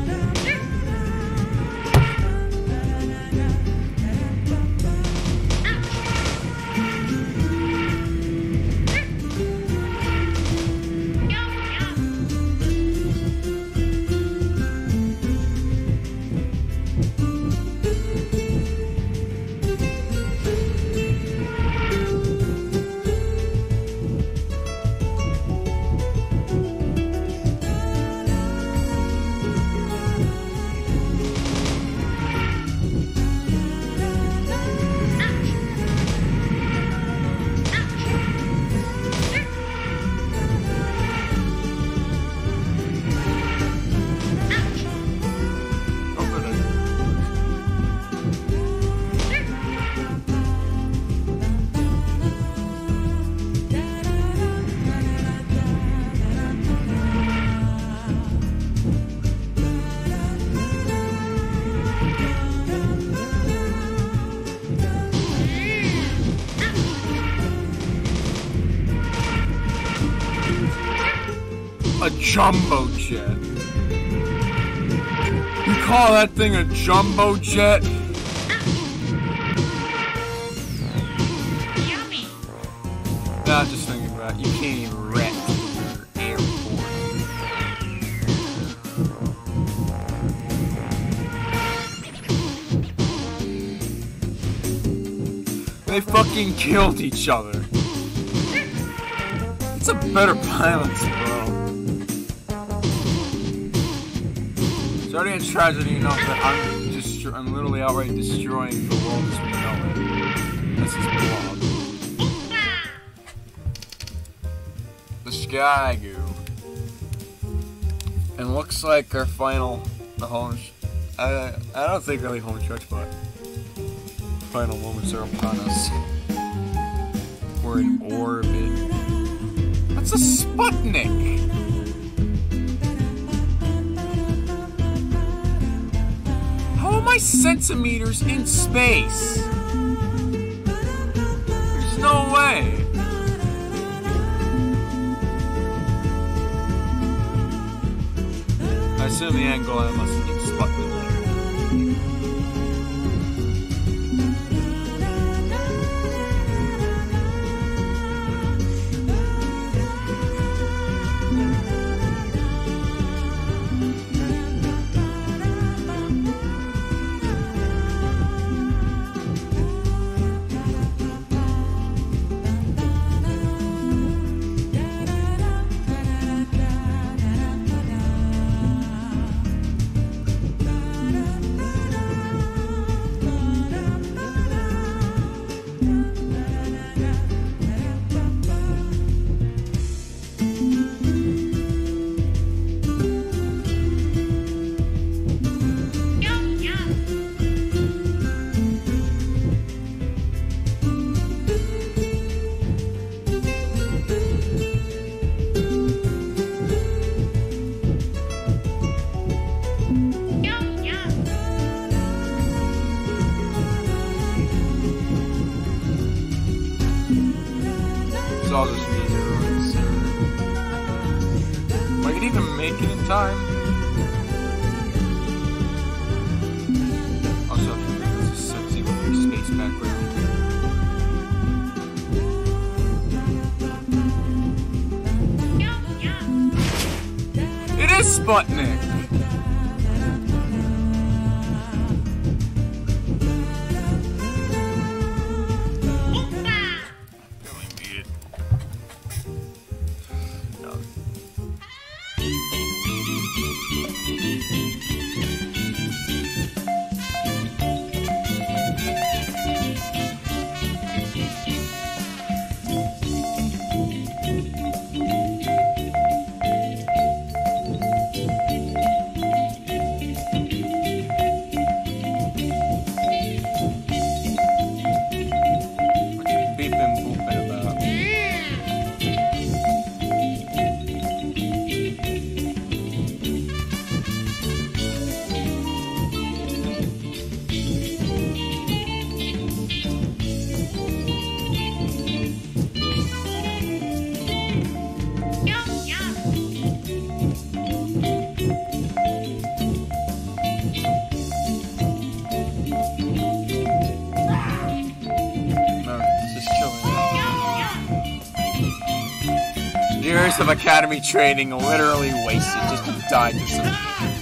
Jumbo jet. You call that thing a jumbo jet? Yummy. Nah, I'm just thinking about it. You can't even wreck your airport. They fucking killed each other. It's a better pilots, bro. Already a tragedy enough that I'm just I'm literally outright destroying the world as we know it. This is blog. the sky goo. And looks like our final, the home. I I don't think really home stretch, but final moments are upon us. We're in orbit. That's a Sputnik. Centimeters in space? There's no way. I assume the angle I must of academy training literally wasted. Just to die to some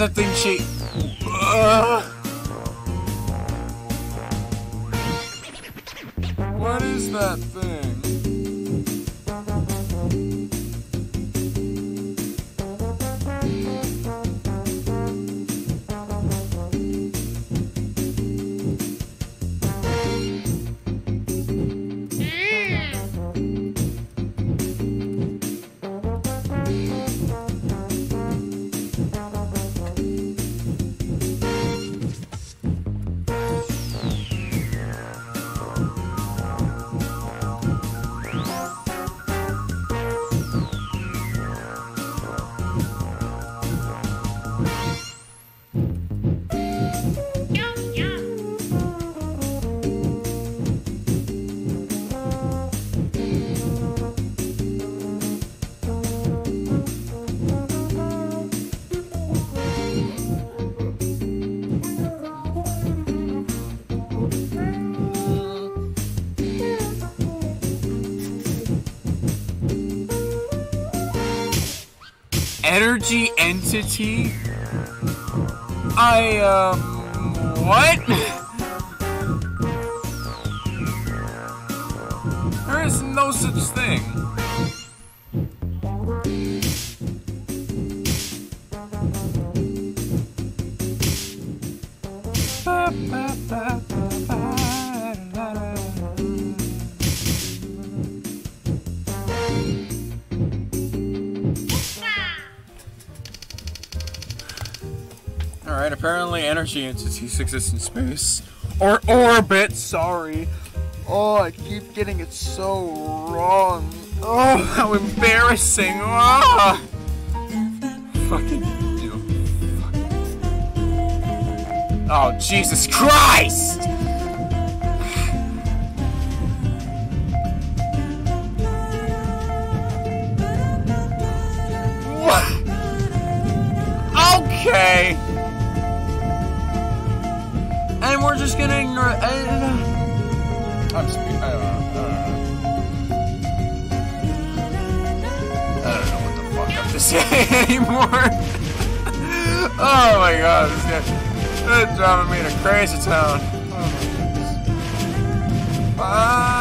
that thing she. energy entity? I, um, what? Alright, apparently energy entities exist in space. Or orbit, sorry. Oh, I keep getting it so wrong. Oh, how embarrassing. Ah! Fucking you. Oh, Jesus Christ! Anymore. oh my god, this guy. This driving me to crazy town. Oh my goodness. Ah.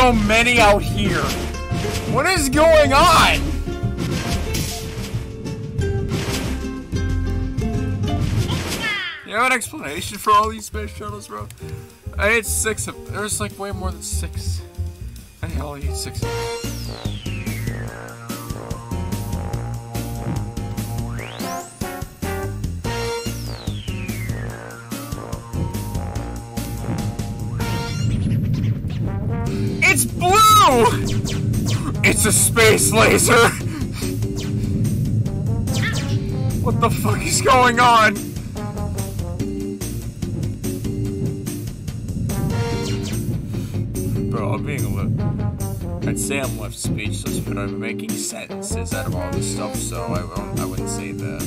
So many out here? What is going on? You have an explanation for all these space shuttles, bro? I need six of There's like way more than six. I only need six of them. Space laser! What the fuck is going on? Bro, I'm being a little. I'd say I'm left speechless, but I'm making sentences out of all this stuff, so I, won't, I wouldn't say that.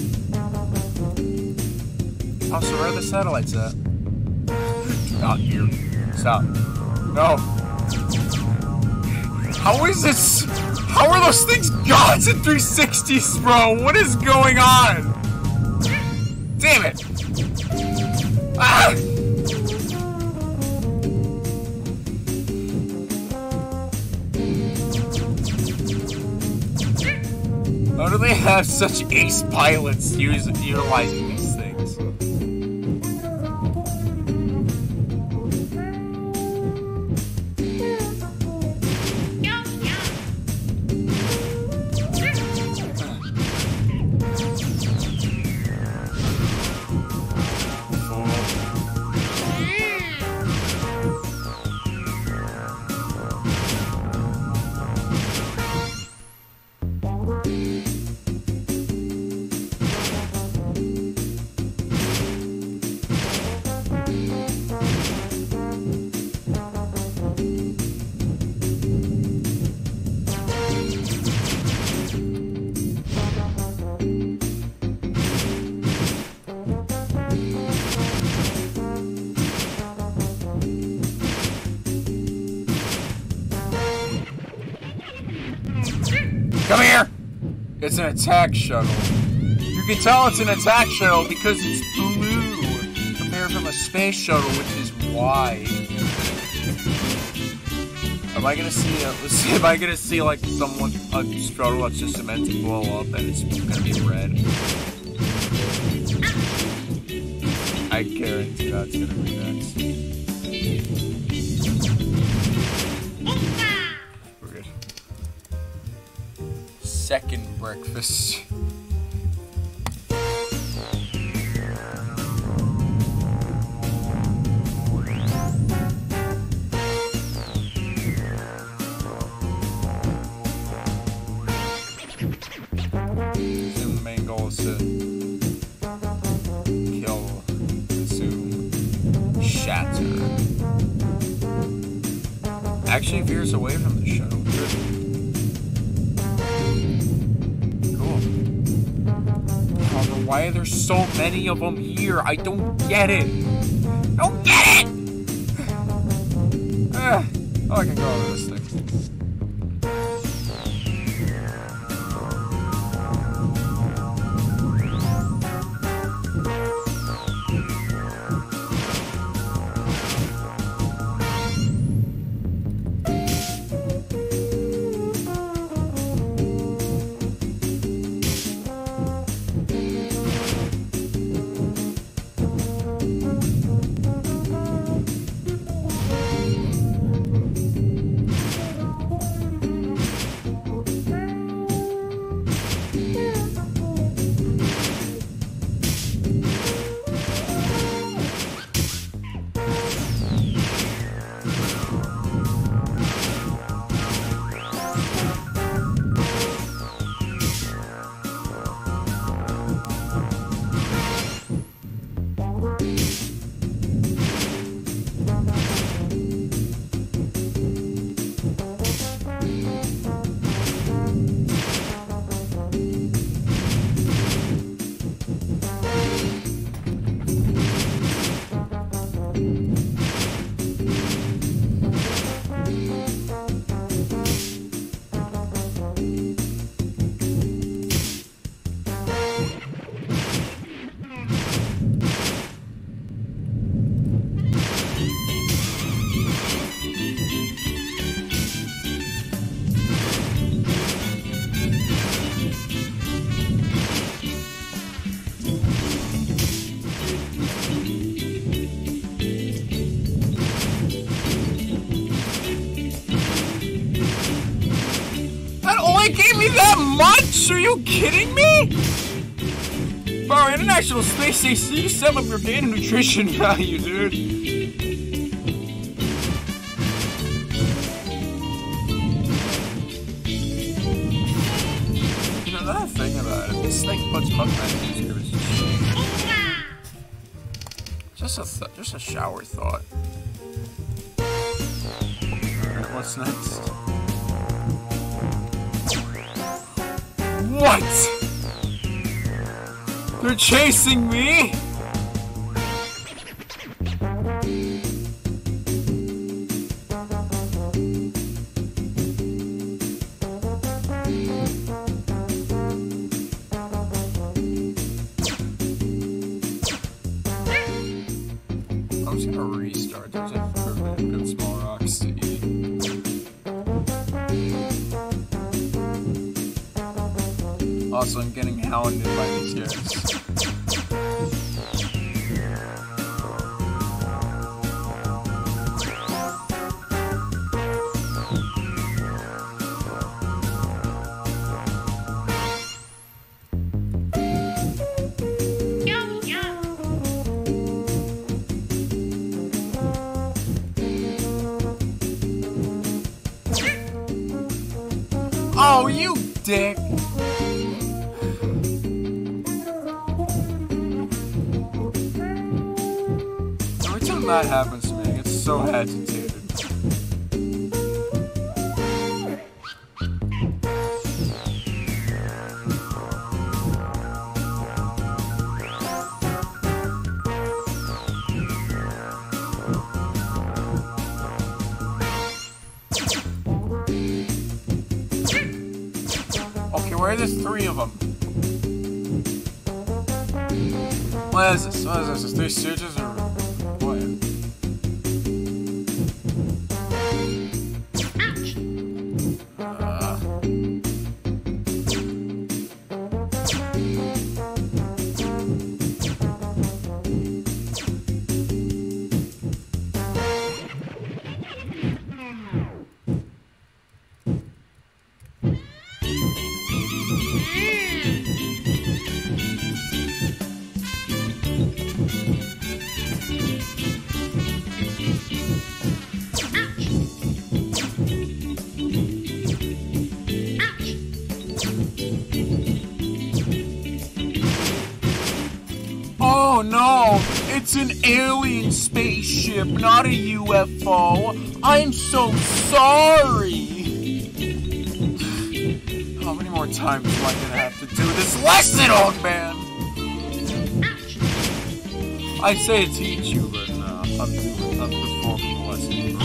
Also, where are the satellites at? Not here. Stop. No. How is this? Those things gods in 360s, bro? What is going on? Damn it! Ah! How do they have such ace pilots use, utilizing an attack shuttle. You can tell it's an attack shuttle because it's blue, compared from a space shuttle, which is white. Am I gonna see? A, let's see. Am I gonna see like someone a shuttle that's just meant to blow up and it's gonna be red? I guarantee that's gonna be next. And the main goal is to kill, consume, shatter. Actually veers away from the show. Why are there so many of them here? I don't get it. Don't get it! Ah, oh, I can go over this thing. International Space Station, you sum up your in nutrition value, dude. Thing about it, this thing puts Puckman in here. Just a, just a shower thought. What's next? Chasing me? Spaceship, not a UFO. I'm so sorry. How many more times am I gonna have to do this lesson, old man? I say teach you, but no, I'm I'm performing the lesson.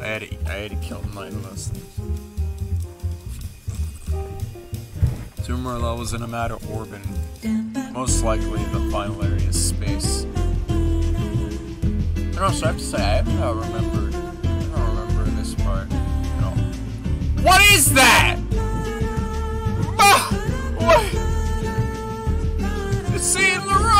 I had to, I had to kill nine lessons. Two more levels in a matter orbit. Most likely the final area is space. I don't know, I have to say, I haven't uh, remembered. I don't remember this part. No. What is that? Ah, what? It's seeing the rocks!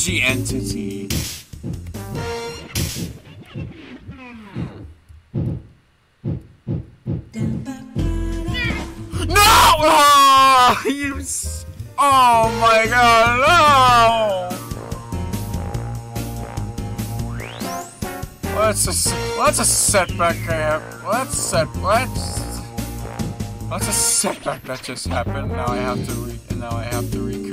Energy entity. No! Oh, you. Oh my god, no! Well, that's a, well, that's a setback I have. Well, that's set. That's, that's a setback that just happened. Now I have to re, now I have to recoup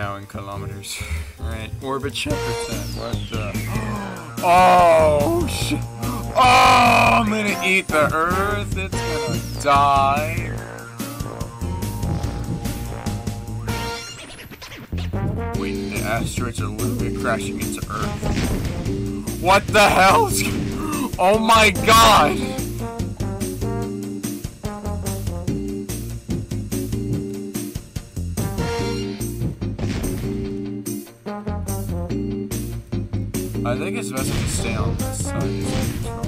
now in kilometers. Right. Orbit chapter 10. What the? Oh, shit. Oh, I'm gonna eat the Earth. It's gonna die. Wait, the asteroids are literally crashing into Earth. What the hell? Oh my god! Think it's best to stay on this side.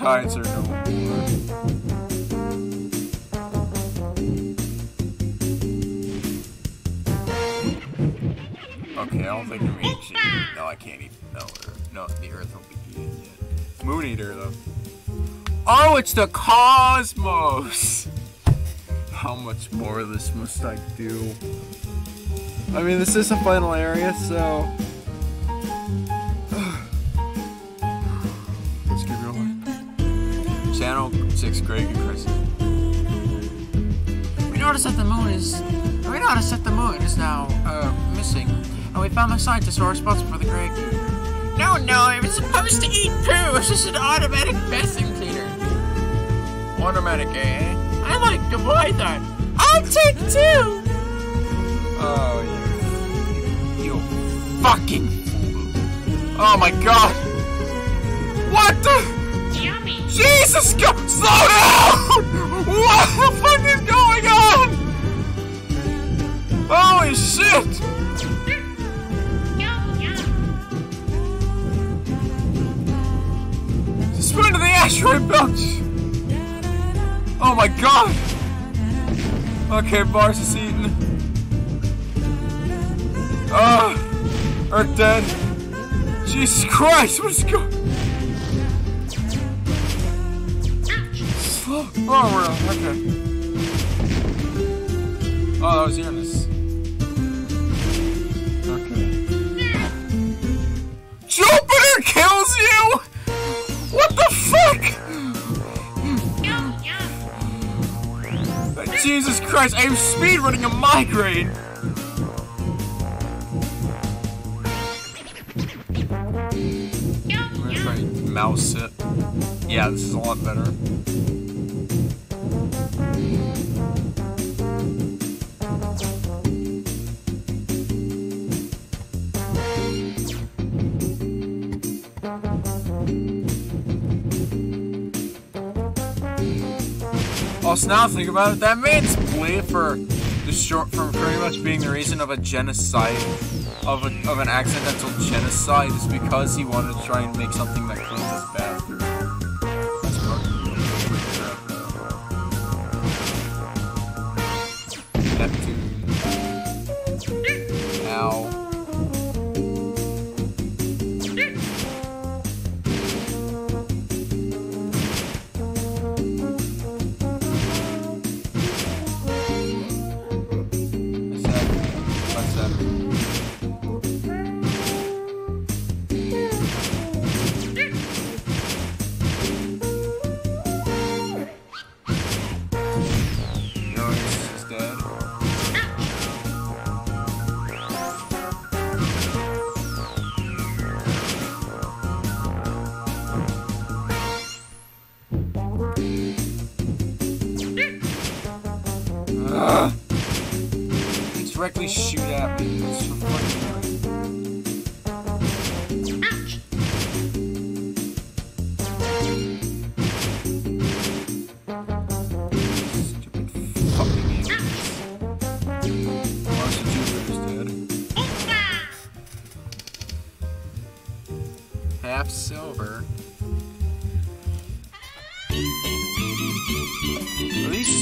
Tides are no more. Okay, I don't think I'm eating. No, I can't eat. No, no, the Earth won't be eaten yet. Moon Eater, though. Oh, it's the cosmos! How much more of this must I do? I mean, this is a final area, so. We noticed that the moon is. We noticed that the moon is now uh, missing, and we found the scientists who are responsible for the Grey Goo. No, no, it was supposed to eat poo. It's just an automatic vacuum cleaner. Automatic, eh? I like to buy that. I'll take two. Oh, you. You fucking fool. Oh my god! What the? Yummy. Jesus, go- slow down! What Holy shit! Spoon to the asteroid belt! Oh my god! Okay, Mars is eaten. Ah! Earth dead. Jesus Christ, what is going Oh, oh, we're okay. Oh, that was Uranus. Jesus Christ, I am speedrunning a migraine. I'm gonna try and mouse it. Yeah, this is a lot better. Now think about it, that man's plea for the short for pretty much being the reason of a genocide, of, a, of an accidental genocide, is because he wanted to try and make something that cleans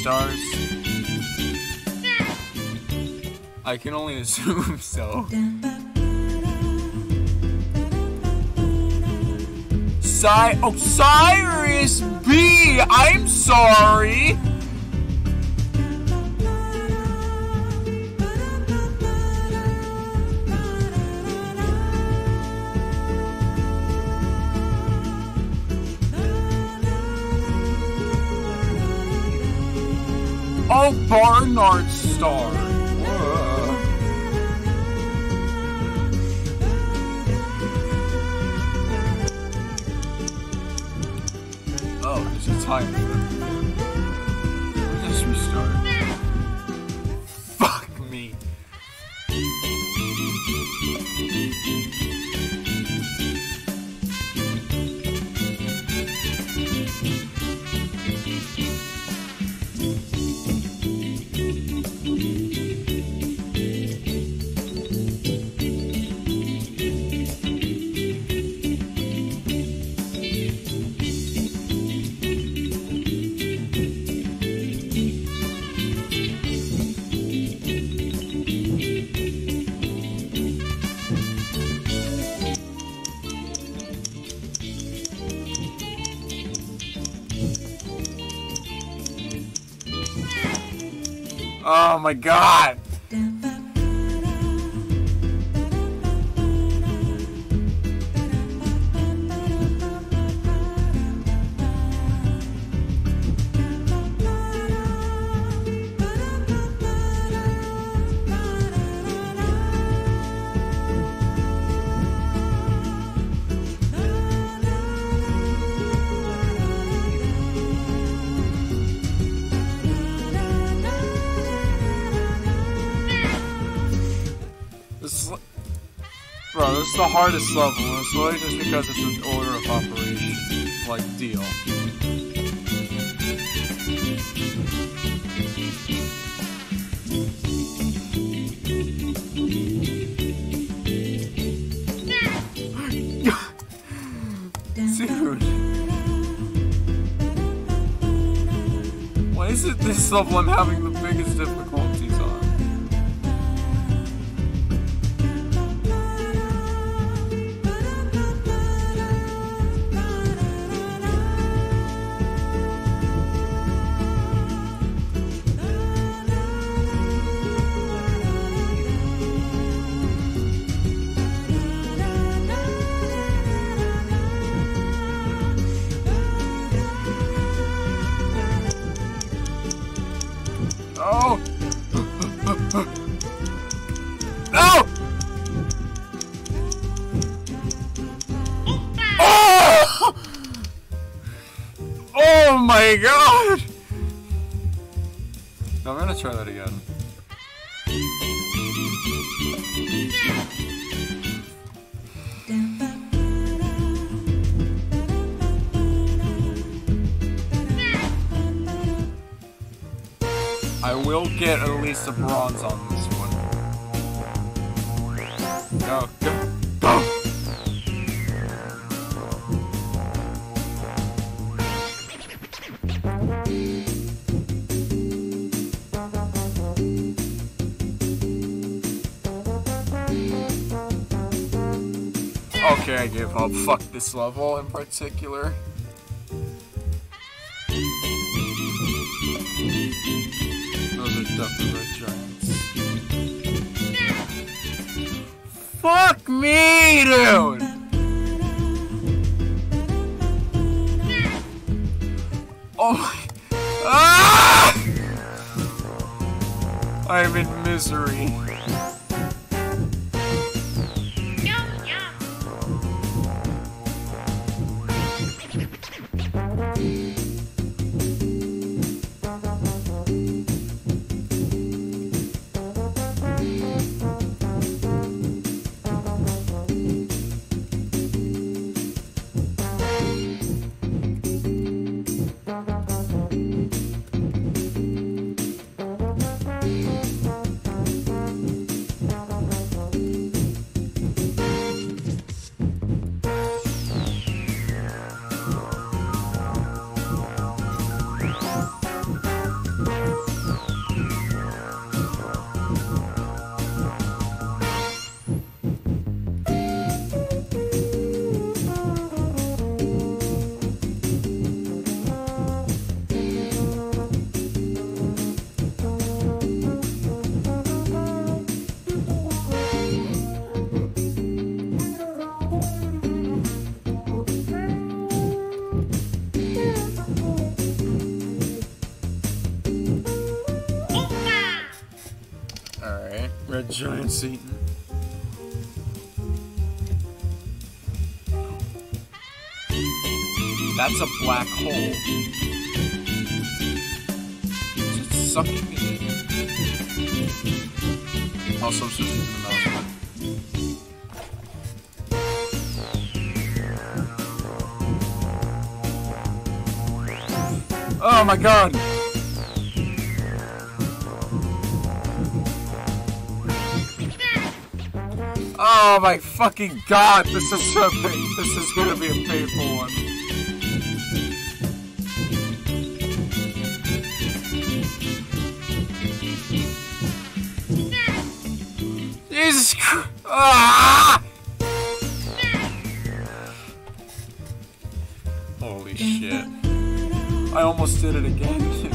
stars? I can only assume so. Cy- oh, Osiris B! I'm sorry! My god! The hardest level, and it's really just because it's an order of operation, like, deal. Dude. Why is it this level I'm having I give up. Fuck this level in particular. Those are definitely giant Satan. That's a black hole. Is it sucking me in? Also, I'm to the mouse. Oh my god! Oh my fucking god! This is so big. This is gonna be a painful one. Jesus Christ! Ah! Holy shit. I almost did it again,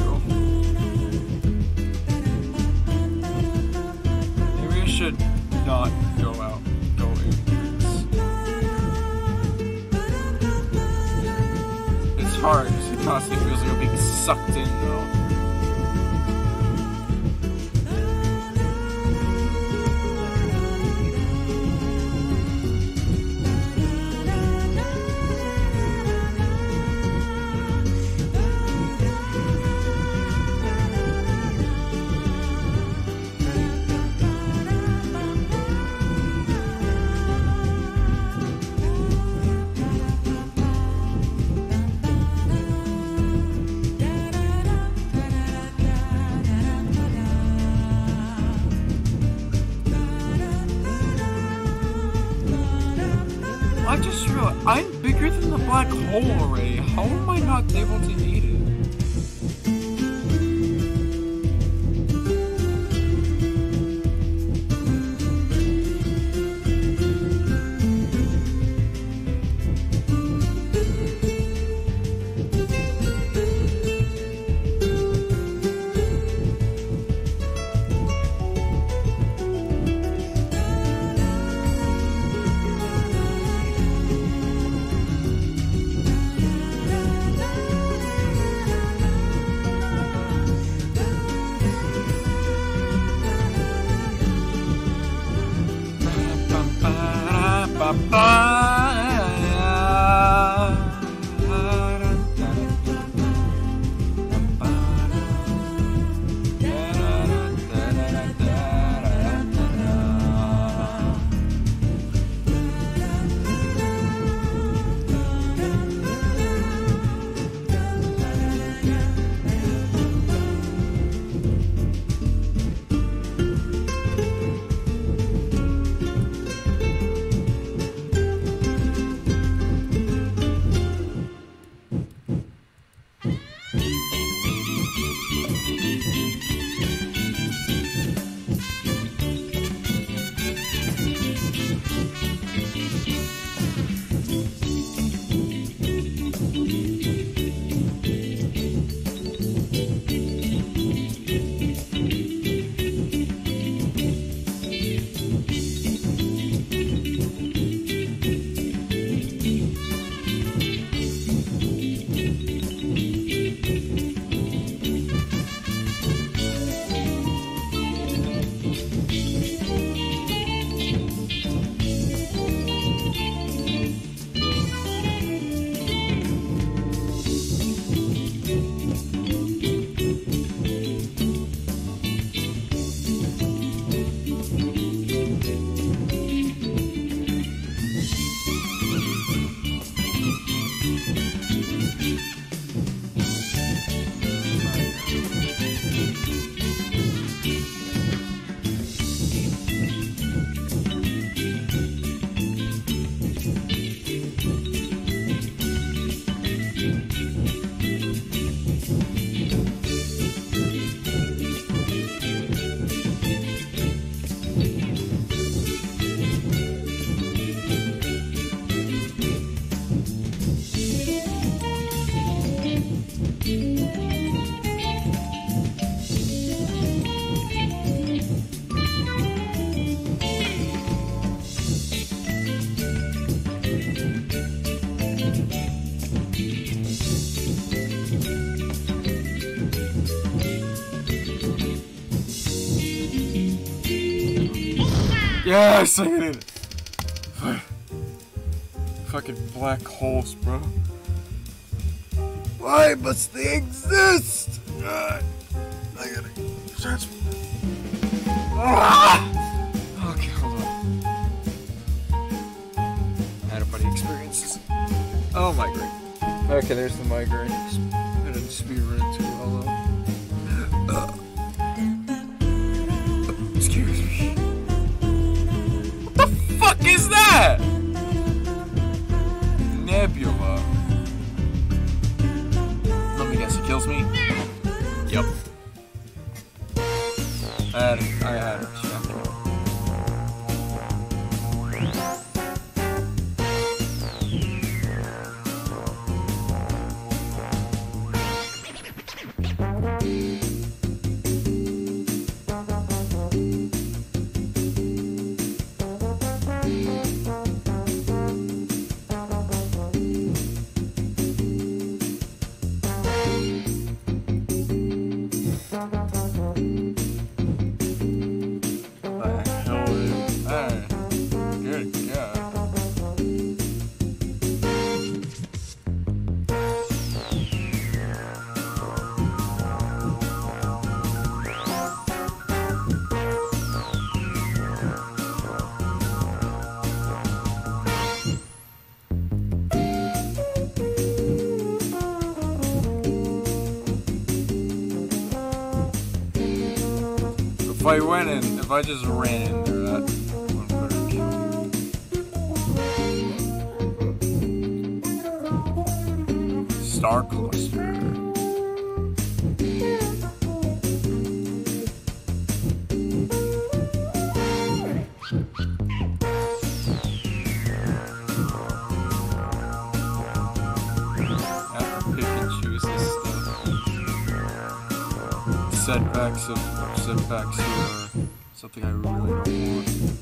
Yes, I hit it. Fucking black holes, bro. Why must they exist? God. I gotta search. Ah! Okay, hold on. Had a funny experiences. Oh, migraine. Okay, there's the migraine. I didn't speed running too well though. Uh. I just ran into that. Star cluster. Setbacks of setbacks something I really don't want.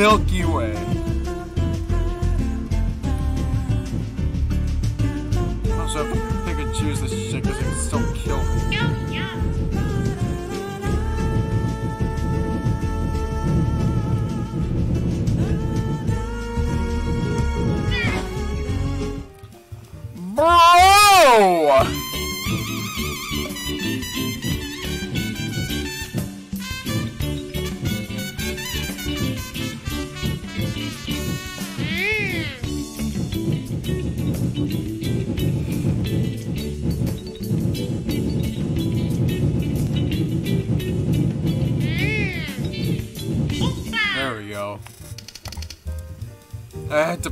Eating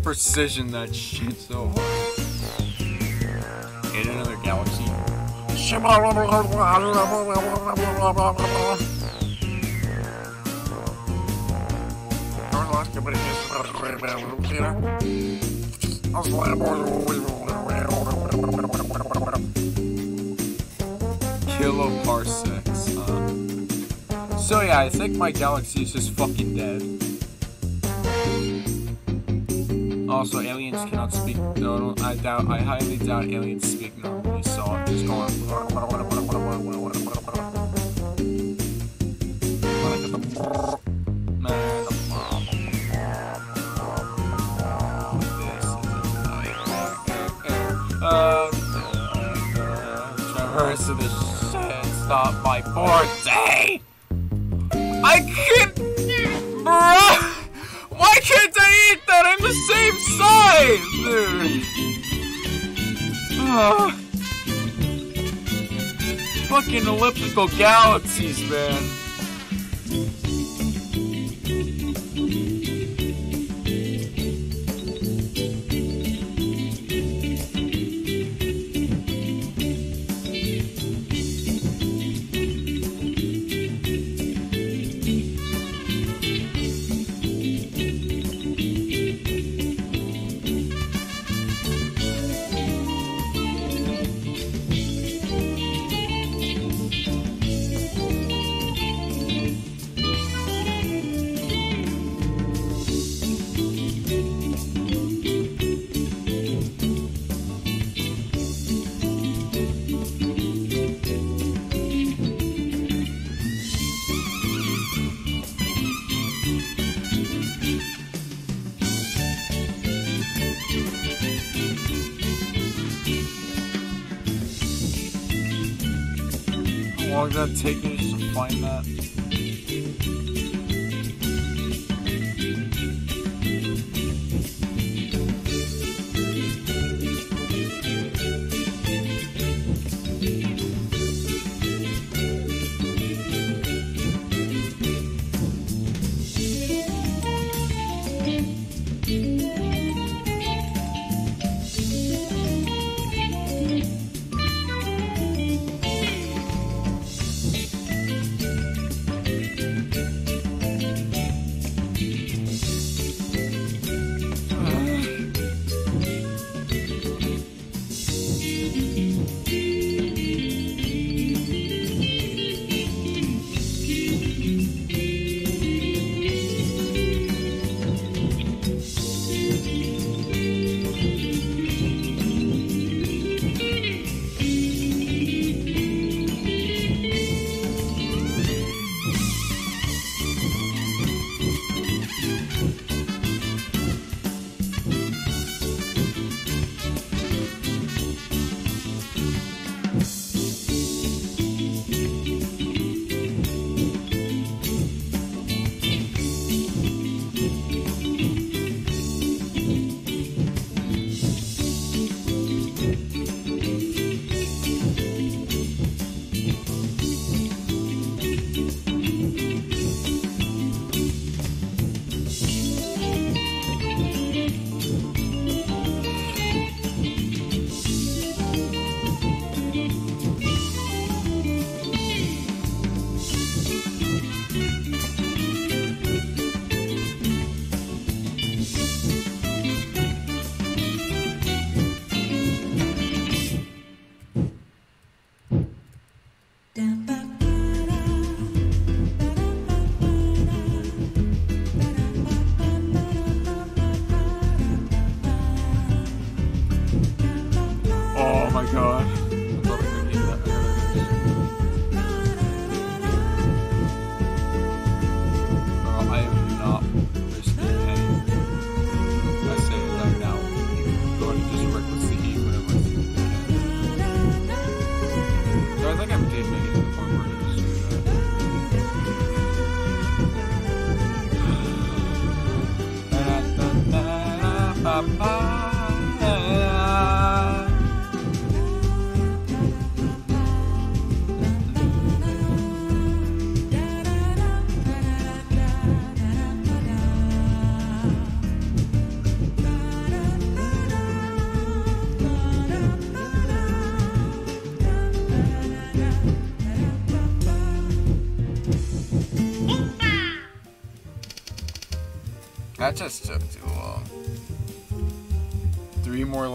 precision that shit so. In another galaxy. Kiloparsecs, huh? So yeah, I think my galaxy is just fucking dead. Also, aliens cannot speak. No, no, I doubt. I highly doubt aliens speak normally. So I'm just going. Traverse of the shit. Stop my forte. That? I'm the same size! Ugh. Fucking elliptical galaxies, man.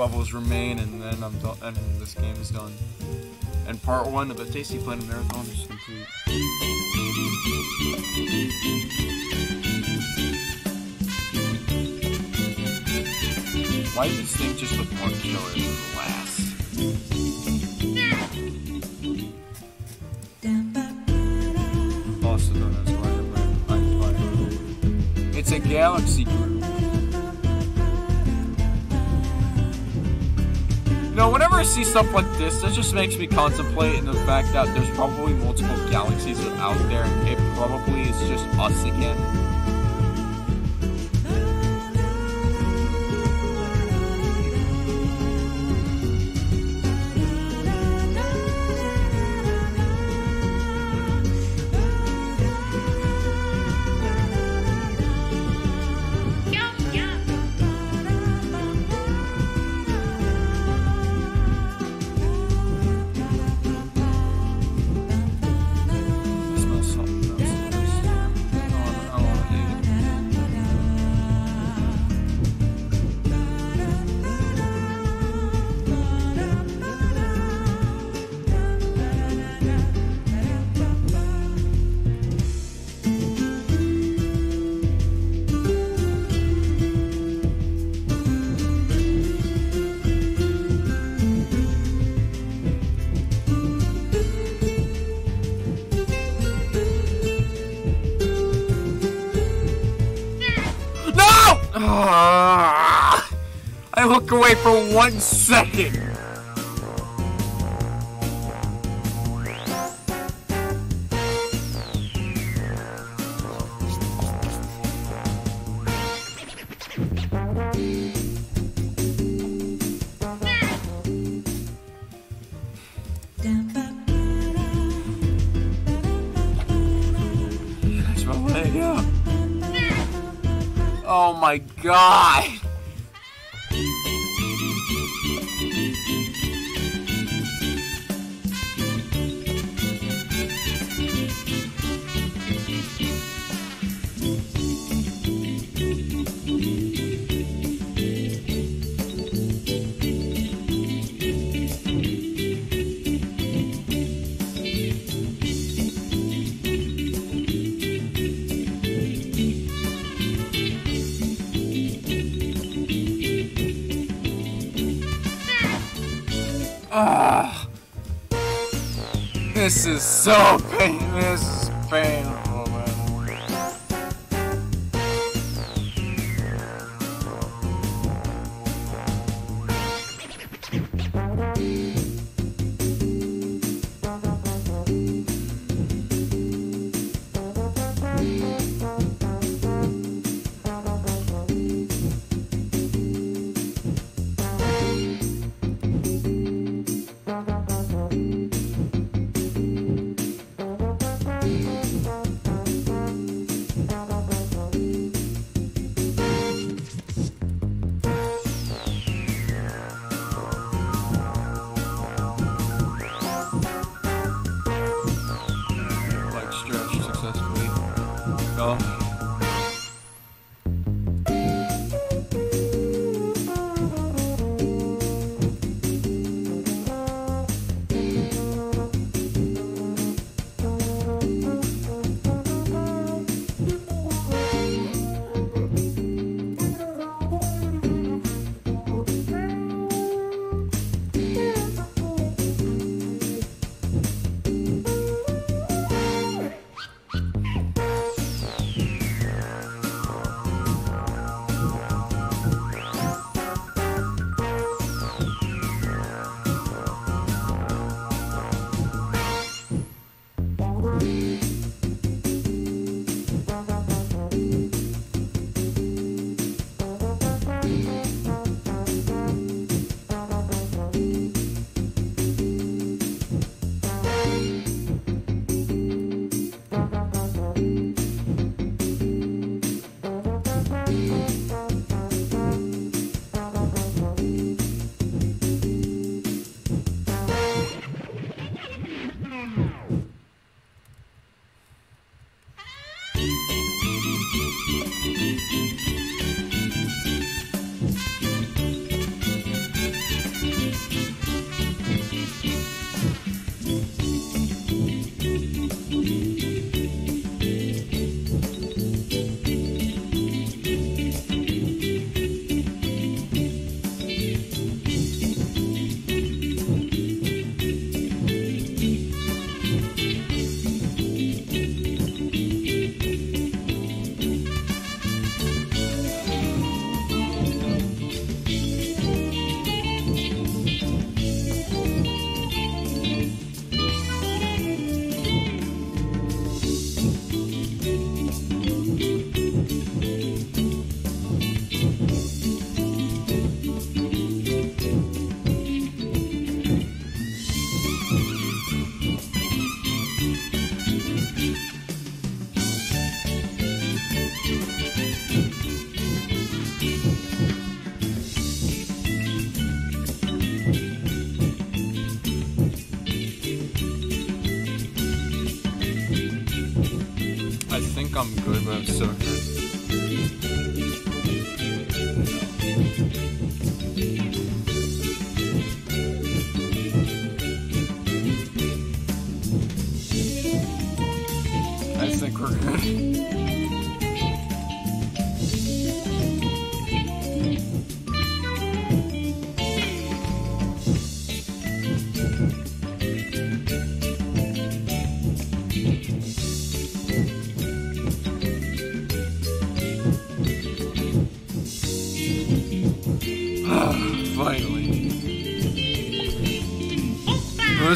Levels remain, and then I'm done. And this game is done. And part one of the Tasty Planet Marathon is complete. Why do these things just look more killer stuff like this, this just makes me contemplate in the fact that there's probably multiple galaxies out there, and it probably is just us again. Look away for one second. That's my leg up. Oh my god! So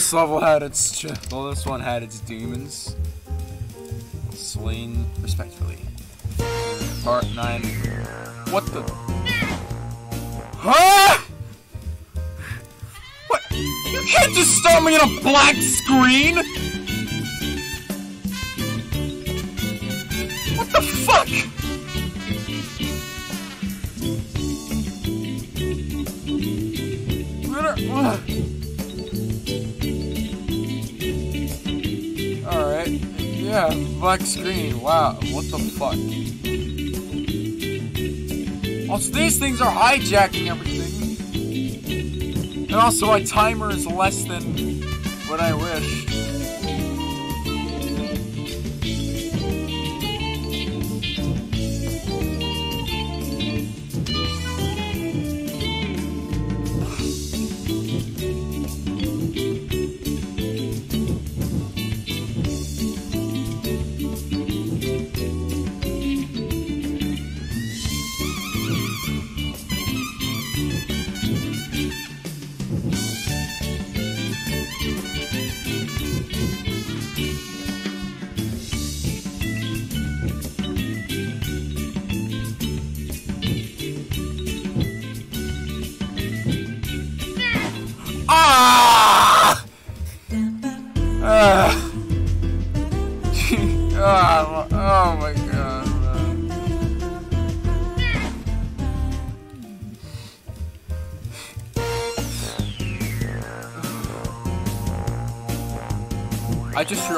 This level had its well, this one had its demons. Slain respectfully. Part nine. What the? Huh? What? You can't just start me in a black screen. Screen. Wow, what the fuck? Also, these things are hijacking everything. And also, my timer is less than what I wished.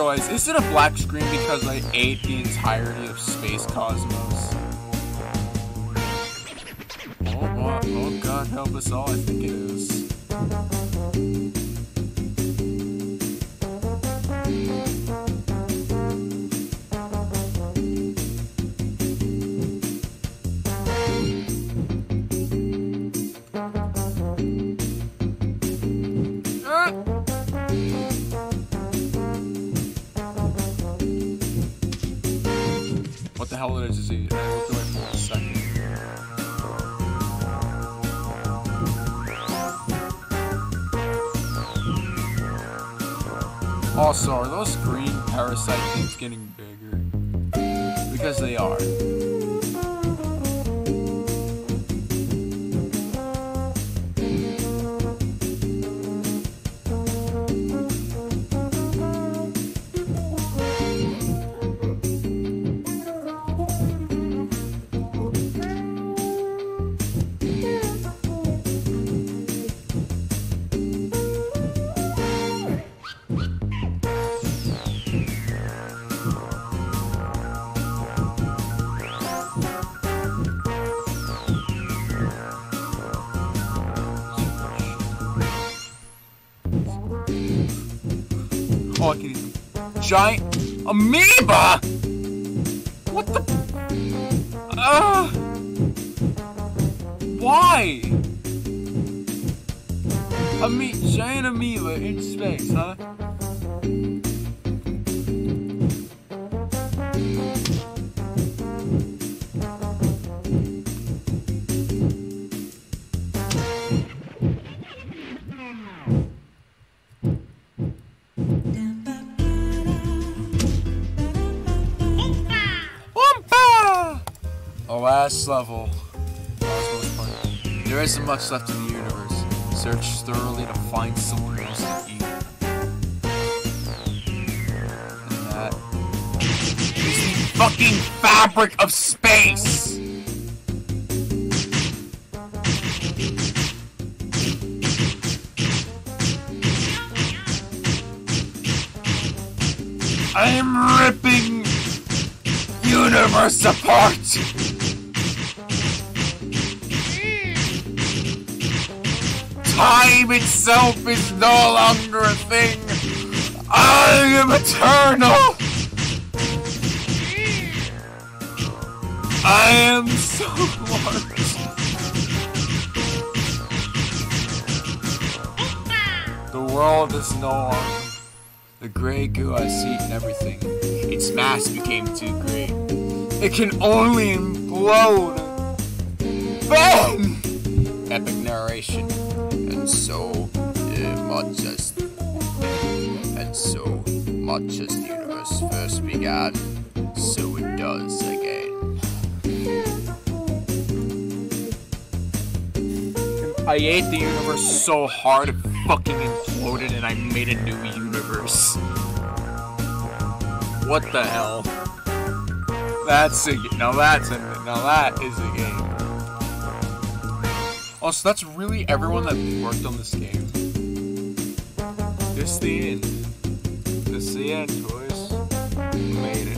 Realized, is it a black screen because I ate the entirety of Space Cosmos? Oh, oh, oh god help us all, I think it is. Getting bigger? Giant amoeba! Much left in the universe. Search thoroughly to find something else to eat. And that is the fucking fabric of Time itself is no longer a thing! I am eternal! I am so large! The world is no longer the gray goo I see in everything. Its mass became too great. It can only implode. Bang! Epic narration. So uh, much as and so much as the universe first began, so it does again. I ate the universe so hard it fucking imploded and I made a new universe. What the hell? That's a now that's a now that is a game. Also, that's really everyone that worked on this game. This the end. This the end, boys. We made it.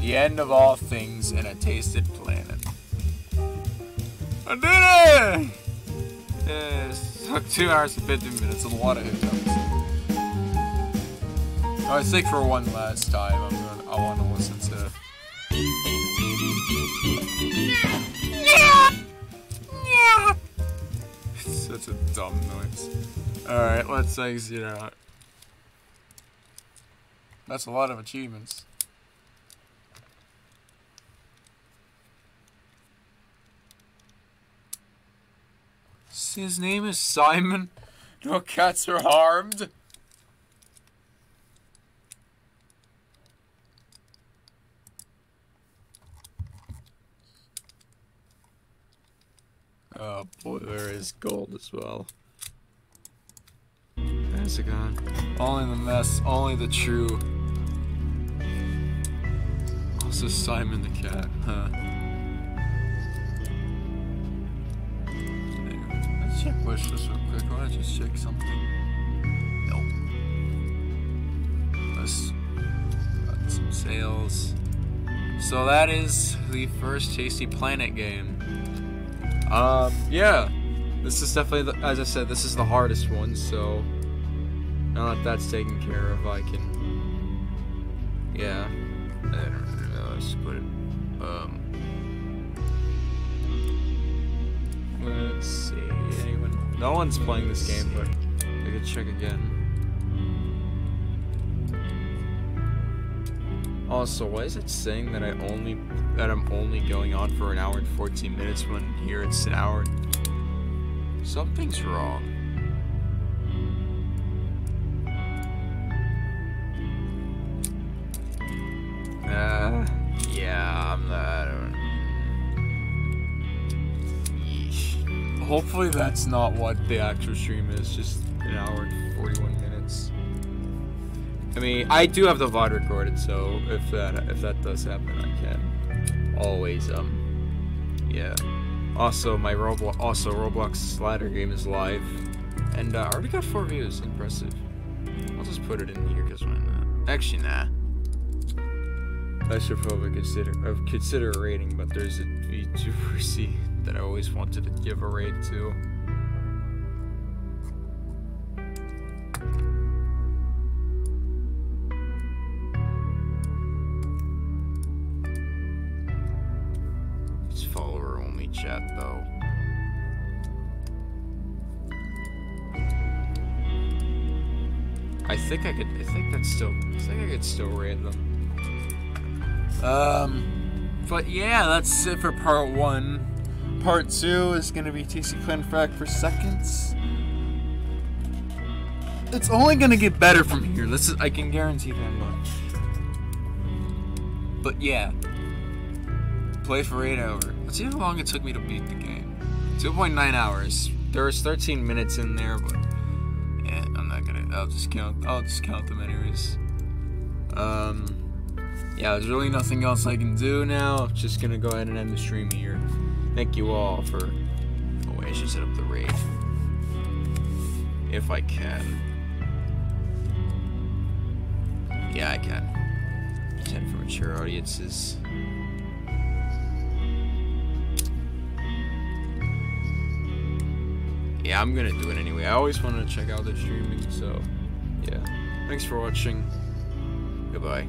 The end of all things in a Tasty Planet. I did it! Yes, took two hours and 15 minutes, a lot of hiccups. I think for one last time, I'm gonna, I want to listen to. It's such a dumb noise. Alright, let's exit out. That's a lot of achievements. His name is Simon. No cats are harmed. Oh boy, there is gold as well. There's a gun. Only the mess, only the true. Also Simon the cat, huh? Let's check wish list real quick. I wanna just check something. Nope. Let's got some sales. So that is the first Tasty Planet game. Um, yeah. This is definitely, the, as I said, this is the hardest one, so now that that's taken care of, I can, yeah. I don't know, let's put it, um, let's see, anyone, no one's playing this game, but I could check again. Also, why is it saying that I only that I'm only going on for an hour and 14 minutes when here it's an hour? Something's wrong. Uh, yeah, I'm not. Hopefully that's not what the actual stream is. Just an hour and 41 minutes. I mean, I do have the VOD recorded, so if that if that does happen, I can always um yeah. Also, my Roblox also Roblox slider game is live, and uh, I already got four views. Impressive. I'll just put it in here because why not? Actually, nah. I should probably consider uh, consider a rating, but there's a VTuber C that I always wanted to give a rate to. Chat though. I think I could. I think that's still. I think I could still them. Um, but yeah, that's it for part one. Part two is gonna be Tasty Planet Back for seconds. It's only gonna get better from here. This is. I can guarantee that much. But yeah, play for eight hours. Let's see how long it took me to beat the game. 2.9 hours. There was 13 minutes in there, but yeah, I'm not gonna. I'll just count. I'll just count them anyways. Um, yeah, there's really nothing else I can do now. Just gonna go ahead and end the stream here. Thank you all for. Oh. I should set up the raid. If I can. Yeah, I can. 10 for mature audiences. Yeah, I'm gonna do it anyway. I always wanted to check out the streaming, so yeah. Thanks for watching. Goodbye.